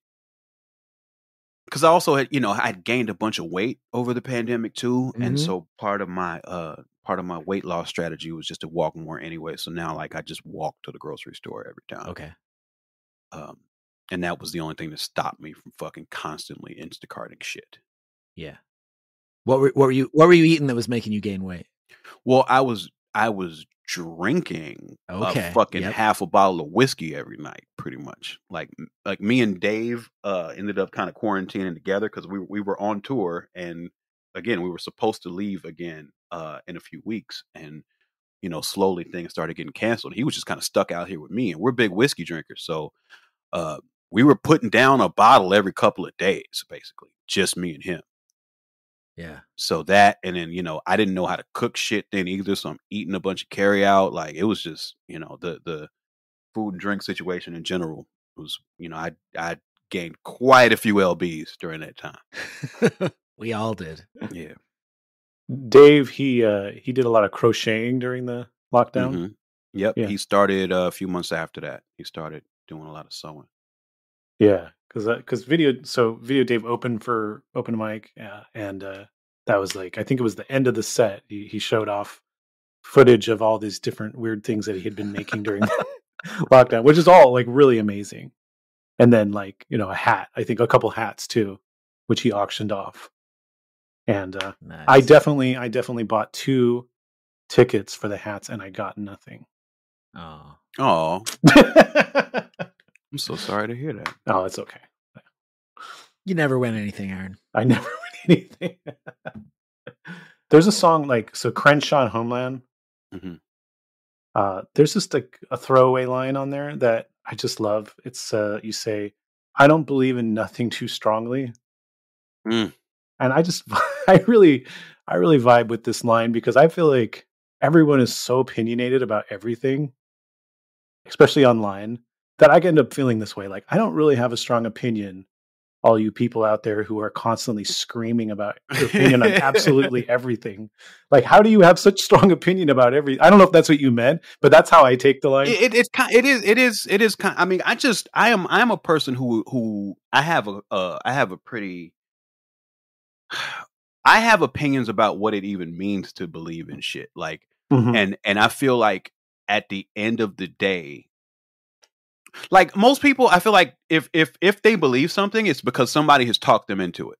because I also had you know I'd gained a bunch of weight over the pandemic too, and Mhm. so part of my uh part of my weight loss strategy was just to walk more anyway. So now like I just walk to the grocery store every time. Okay. Um, and that was the only thing that stopped me from fucking constantly Instacarting shit. Yeah. What were what were you what were you eating that was making you gain weight? Well, I was I was drinking Okay, a fucking yep. half a bottle of whiskey every night, pretty much. Like like me and Dave uh ended up kind of quarantining together because we we were on tour and again we were supposed to leave again uh in a few weeks and you know slowly things started getting canceled. He was just kind of stuck out here with me and we're big whiskey drinkers, so uh we were putting down a bottle every couple of days, basically, just me and him. Yeah. So that, and then you know, I didn't know how to cook shit then either. So I'm eating a bunch of carry out. Like it was just, you know, the the food and drink situation in general was, you know, I I gained quite a few lbs during that time. <laughs> we all did. Yeah. Dave, he uh he did a lot of crocheting during the lockdown. Mhm. Yep. Yeah. He started uh, a few months after that. He started doing a lot of sewing. Yeah, because because video so video Dave opened for Open Mike, uh, and uh, that was like I think it was the end of the set. He, he showed off footage of all these different weird things that he had been making during <laughs> lockdown, which is all like really amazing. And then like you know a hat, I think a couple hats too, which he auctioned off. And uh, Nice. I definitely I definitely bought two tickets for the hats, and I got nothing. Oh, <laughs> oh, I'm so sorry to hear that. Oh, it's okay. You never win anything, Aaron. I <laughs> never win anything. <laughs> there's a song like so Crenshaw and Homeland. Mhm. Uh, there's just like a throwaway line on there that I just love. It's uh, you say, "I don't believe in nothing too strongly," Mm. and I just <laughs> I really I really vibe with this line because I feel like everyone is so opinionated about everything, especially online, that I end up feeling this way. Like I don't really have a strong opinion all you people out there who are constantly screaming about your opinion on absolutely <laughs> everything. Like, how do you have such strong opinion about every? I don't know if that's what you meant, but that's how I take the line. It, it, it's kind. It is. It is. It is kind. I mean, I just. I am. I am a person who who I have a. Uh, I have a pretty. <sighs> I have opinions about what it even means to believe in shit. Like, Mhm. and and I feel like at the end of the day, like most people, I feel like if if if they believe something, it's because somebody has talked them into it.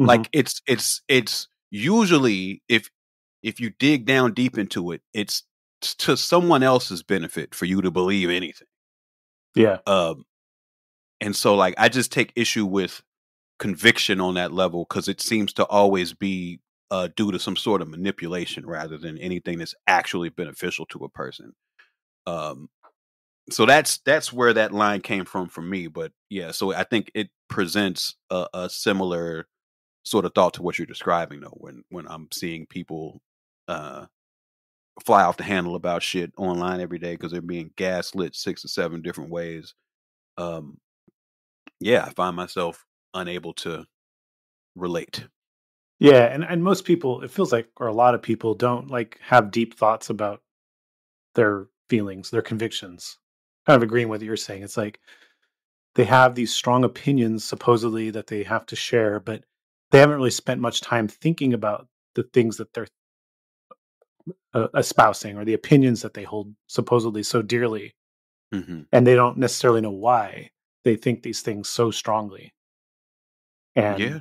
Mhm. Like it's it's it's usually if if you dig down deep into it, it's to someone else's benefit for you to believe anything. yeah, Um, and so like I just take issue with conviction on that level because it seems to always be uh, due to some sort of manipulation rather than anything that's actually beneficial to a person. Um, so that's that's where that line came from for me. But yeah, so I think it presents a, a similar sort of thought to what you're describing, though. When when I'm seeing people uh, fly off the handle about shit online every day because they're being gaslit six or seven different ways. Um, yeah, I find myself unable to relate. yeah, and and most people, it feels like, or a lot of people, don't like have deep thoughts about their feelings, their convictions. Kind of agreeing with what you're saying. It's like they have these strong opinions, supposedly that they have to share, but they haven't really spent much time thinking about the things that they're uh, espousing or the opinions that they hold supposedly so dearly hmm and they don't necessarily know why they think these things so strongly. And Yeah,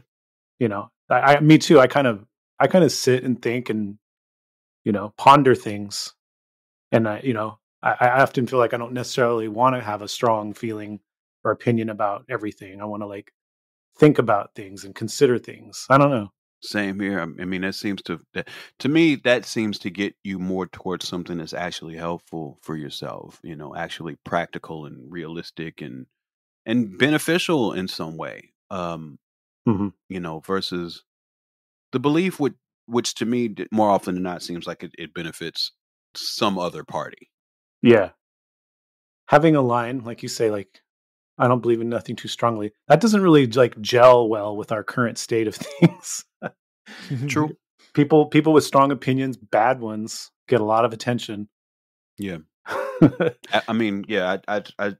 you know I, I me too i kind of i kind of sit and think and you know ponder things. And i you know i, I often feel like i don't necessarily want to have a strong feeling or opinion about everything i want to like think about things and consider things i don't know same here. I mean, that seems to to me that seems to get you more towards something that's actually helpful for yourself. You know, actually practical and realistic and and beneficial in some way. Um, Mhm. you know, versus the belief which which to me more often than not seems like it, it benefits some other party. Yeah having a line like you say like i don't believe in nothing too strongly that doesn't really like gel well with our current state of <laughs> things True. <laughs> people people with strong opinions bad ones get a lot of attention Yeah. <laughs> I, I mean, yeah, I, I, I,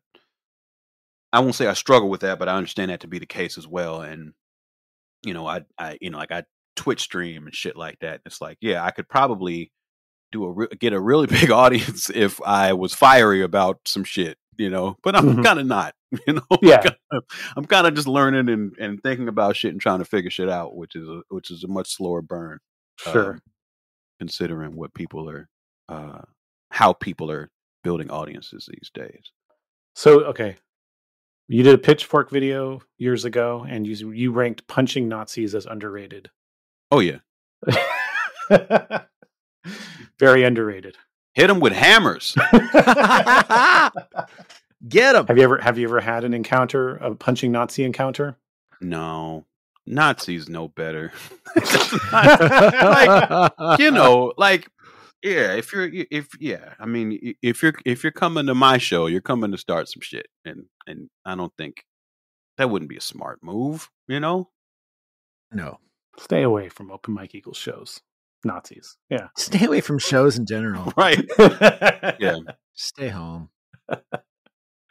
I won't say I struggle with that, but I understand that to be the case as well. And you know, I, I, you know, like I Twitch stream and shit like that. It's like, yeah, I could probably do a re- get a really <laughs> big audience if I was fiery about some shit, you know. But I'm Mhm. <laughs> kind of not, you know. Yeah. I'm kind of just learning and and thinking about shit and trying to figure shit out, which is a, which is a much slower burn sure um, considering what people are, uh, how people are building audiences these days. so okay you did a pitchfork video years ago and you you ranked punching nazis as underrated Oh yeah, <laughs> very underrated hit them with hammers. <laughs> Get them. have you ever have you ever had an encounter a punching nazi encounter no, Nazis know better. <laughs> like <laughs> you know, like yeah, if you're if yeah, I mean, if you're if you're coming to my show, you're coming to start some shit, and and I don't think that wouldn't be a smart move, you know. No. stay away from Open Mike Eagle's shows nazis yeah Stay away from shows in general. <laughs> Right? <laughs> Yeah. Stay home.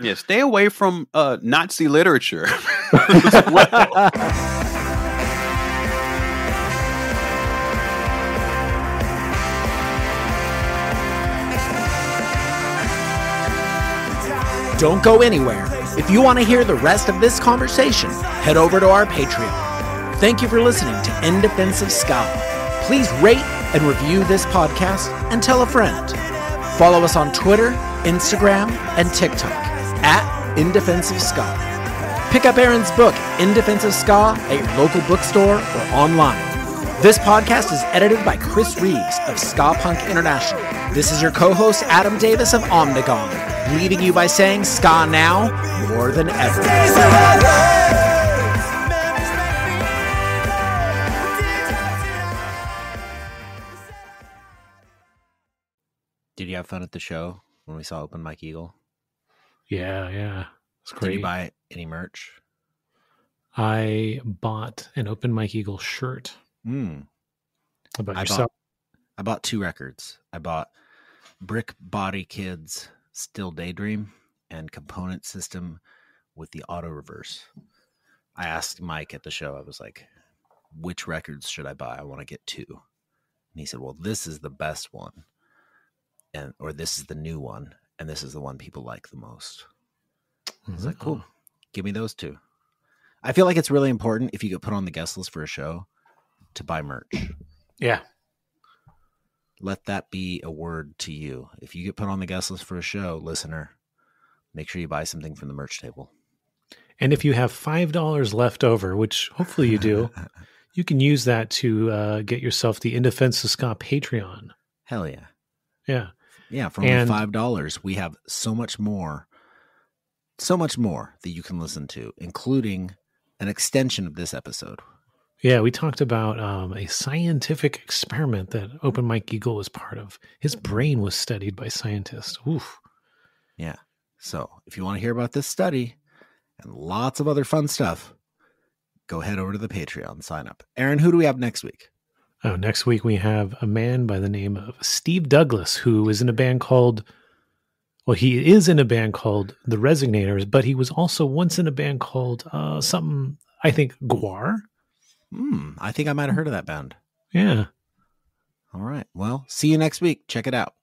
Yeah, stay away from uh, Nazi literature. <laughs> Don't go anywhere. If you want to hear the rest of this conversation, head over to our Patreon. Thank you for listening to In Defense of Ska. Please rate and review this podcast and tell a friend. Follow us on Twitter, Instagram, and TikTok at In Defense of Ska. Pick up Aaron's book, In Defense of Ska, at your local bookstore or online. This podcast is edited by Chris Reeves of Ska Punk International. This is your co host, Adam Davis of Omnigone, leaving you by saying Ska now more than ever. Have fun at the show when we saw Open Mike Eagle? yeah yeah it's great. Did you buy any merch? I bought an Open Mike Eagle shirt. Mm. How about I yourself? bought, I bought two records. I bought Brick Body Kids Still Daydream and Component System with the auto reverse. I asked Mike at the show, I was like, which records should I buy? I want to get two. And he said, Well, this is the best one. And or this is the new one. And this is the one people like the most. I was like, cool. Give me those two. I feel like it's really important if you get put on the guest list for a show to buy merch. Yeah. Let that be a word to you. If you get put on the guest list for a show, listener, make sure you buy something from the merch table. And if you have $5 left over, which hopefully you do, <laughs> you can use that to uh, get yourself the In Defense of Ska Patreon. Hell yeah. Yeah. Yeah, for only five dollars, we have so much more, so much more that you can listen to, including an extension of this episode. Yeah, we talked about um, a scientific experiment that Open Mike Eagle was part of. His brain was studied by scientists. Oof. Yeah. So if you want to hear about this study and lots of other fun stuff, go head over to the Patreon, sign up. Aaron, who do we have next week? Oh, next week we have a man by the name of Steve Douglas, who is in a band called, well, he is in a band called The Resignators, but he was also once in a band called uh, something, I think, Gwar. Hmm, I think I might have heard of that band. Yeah. All right. Well, see you next week. Check it out.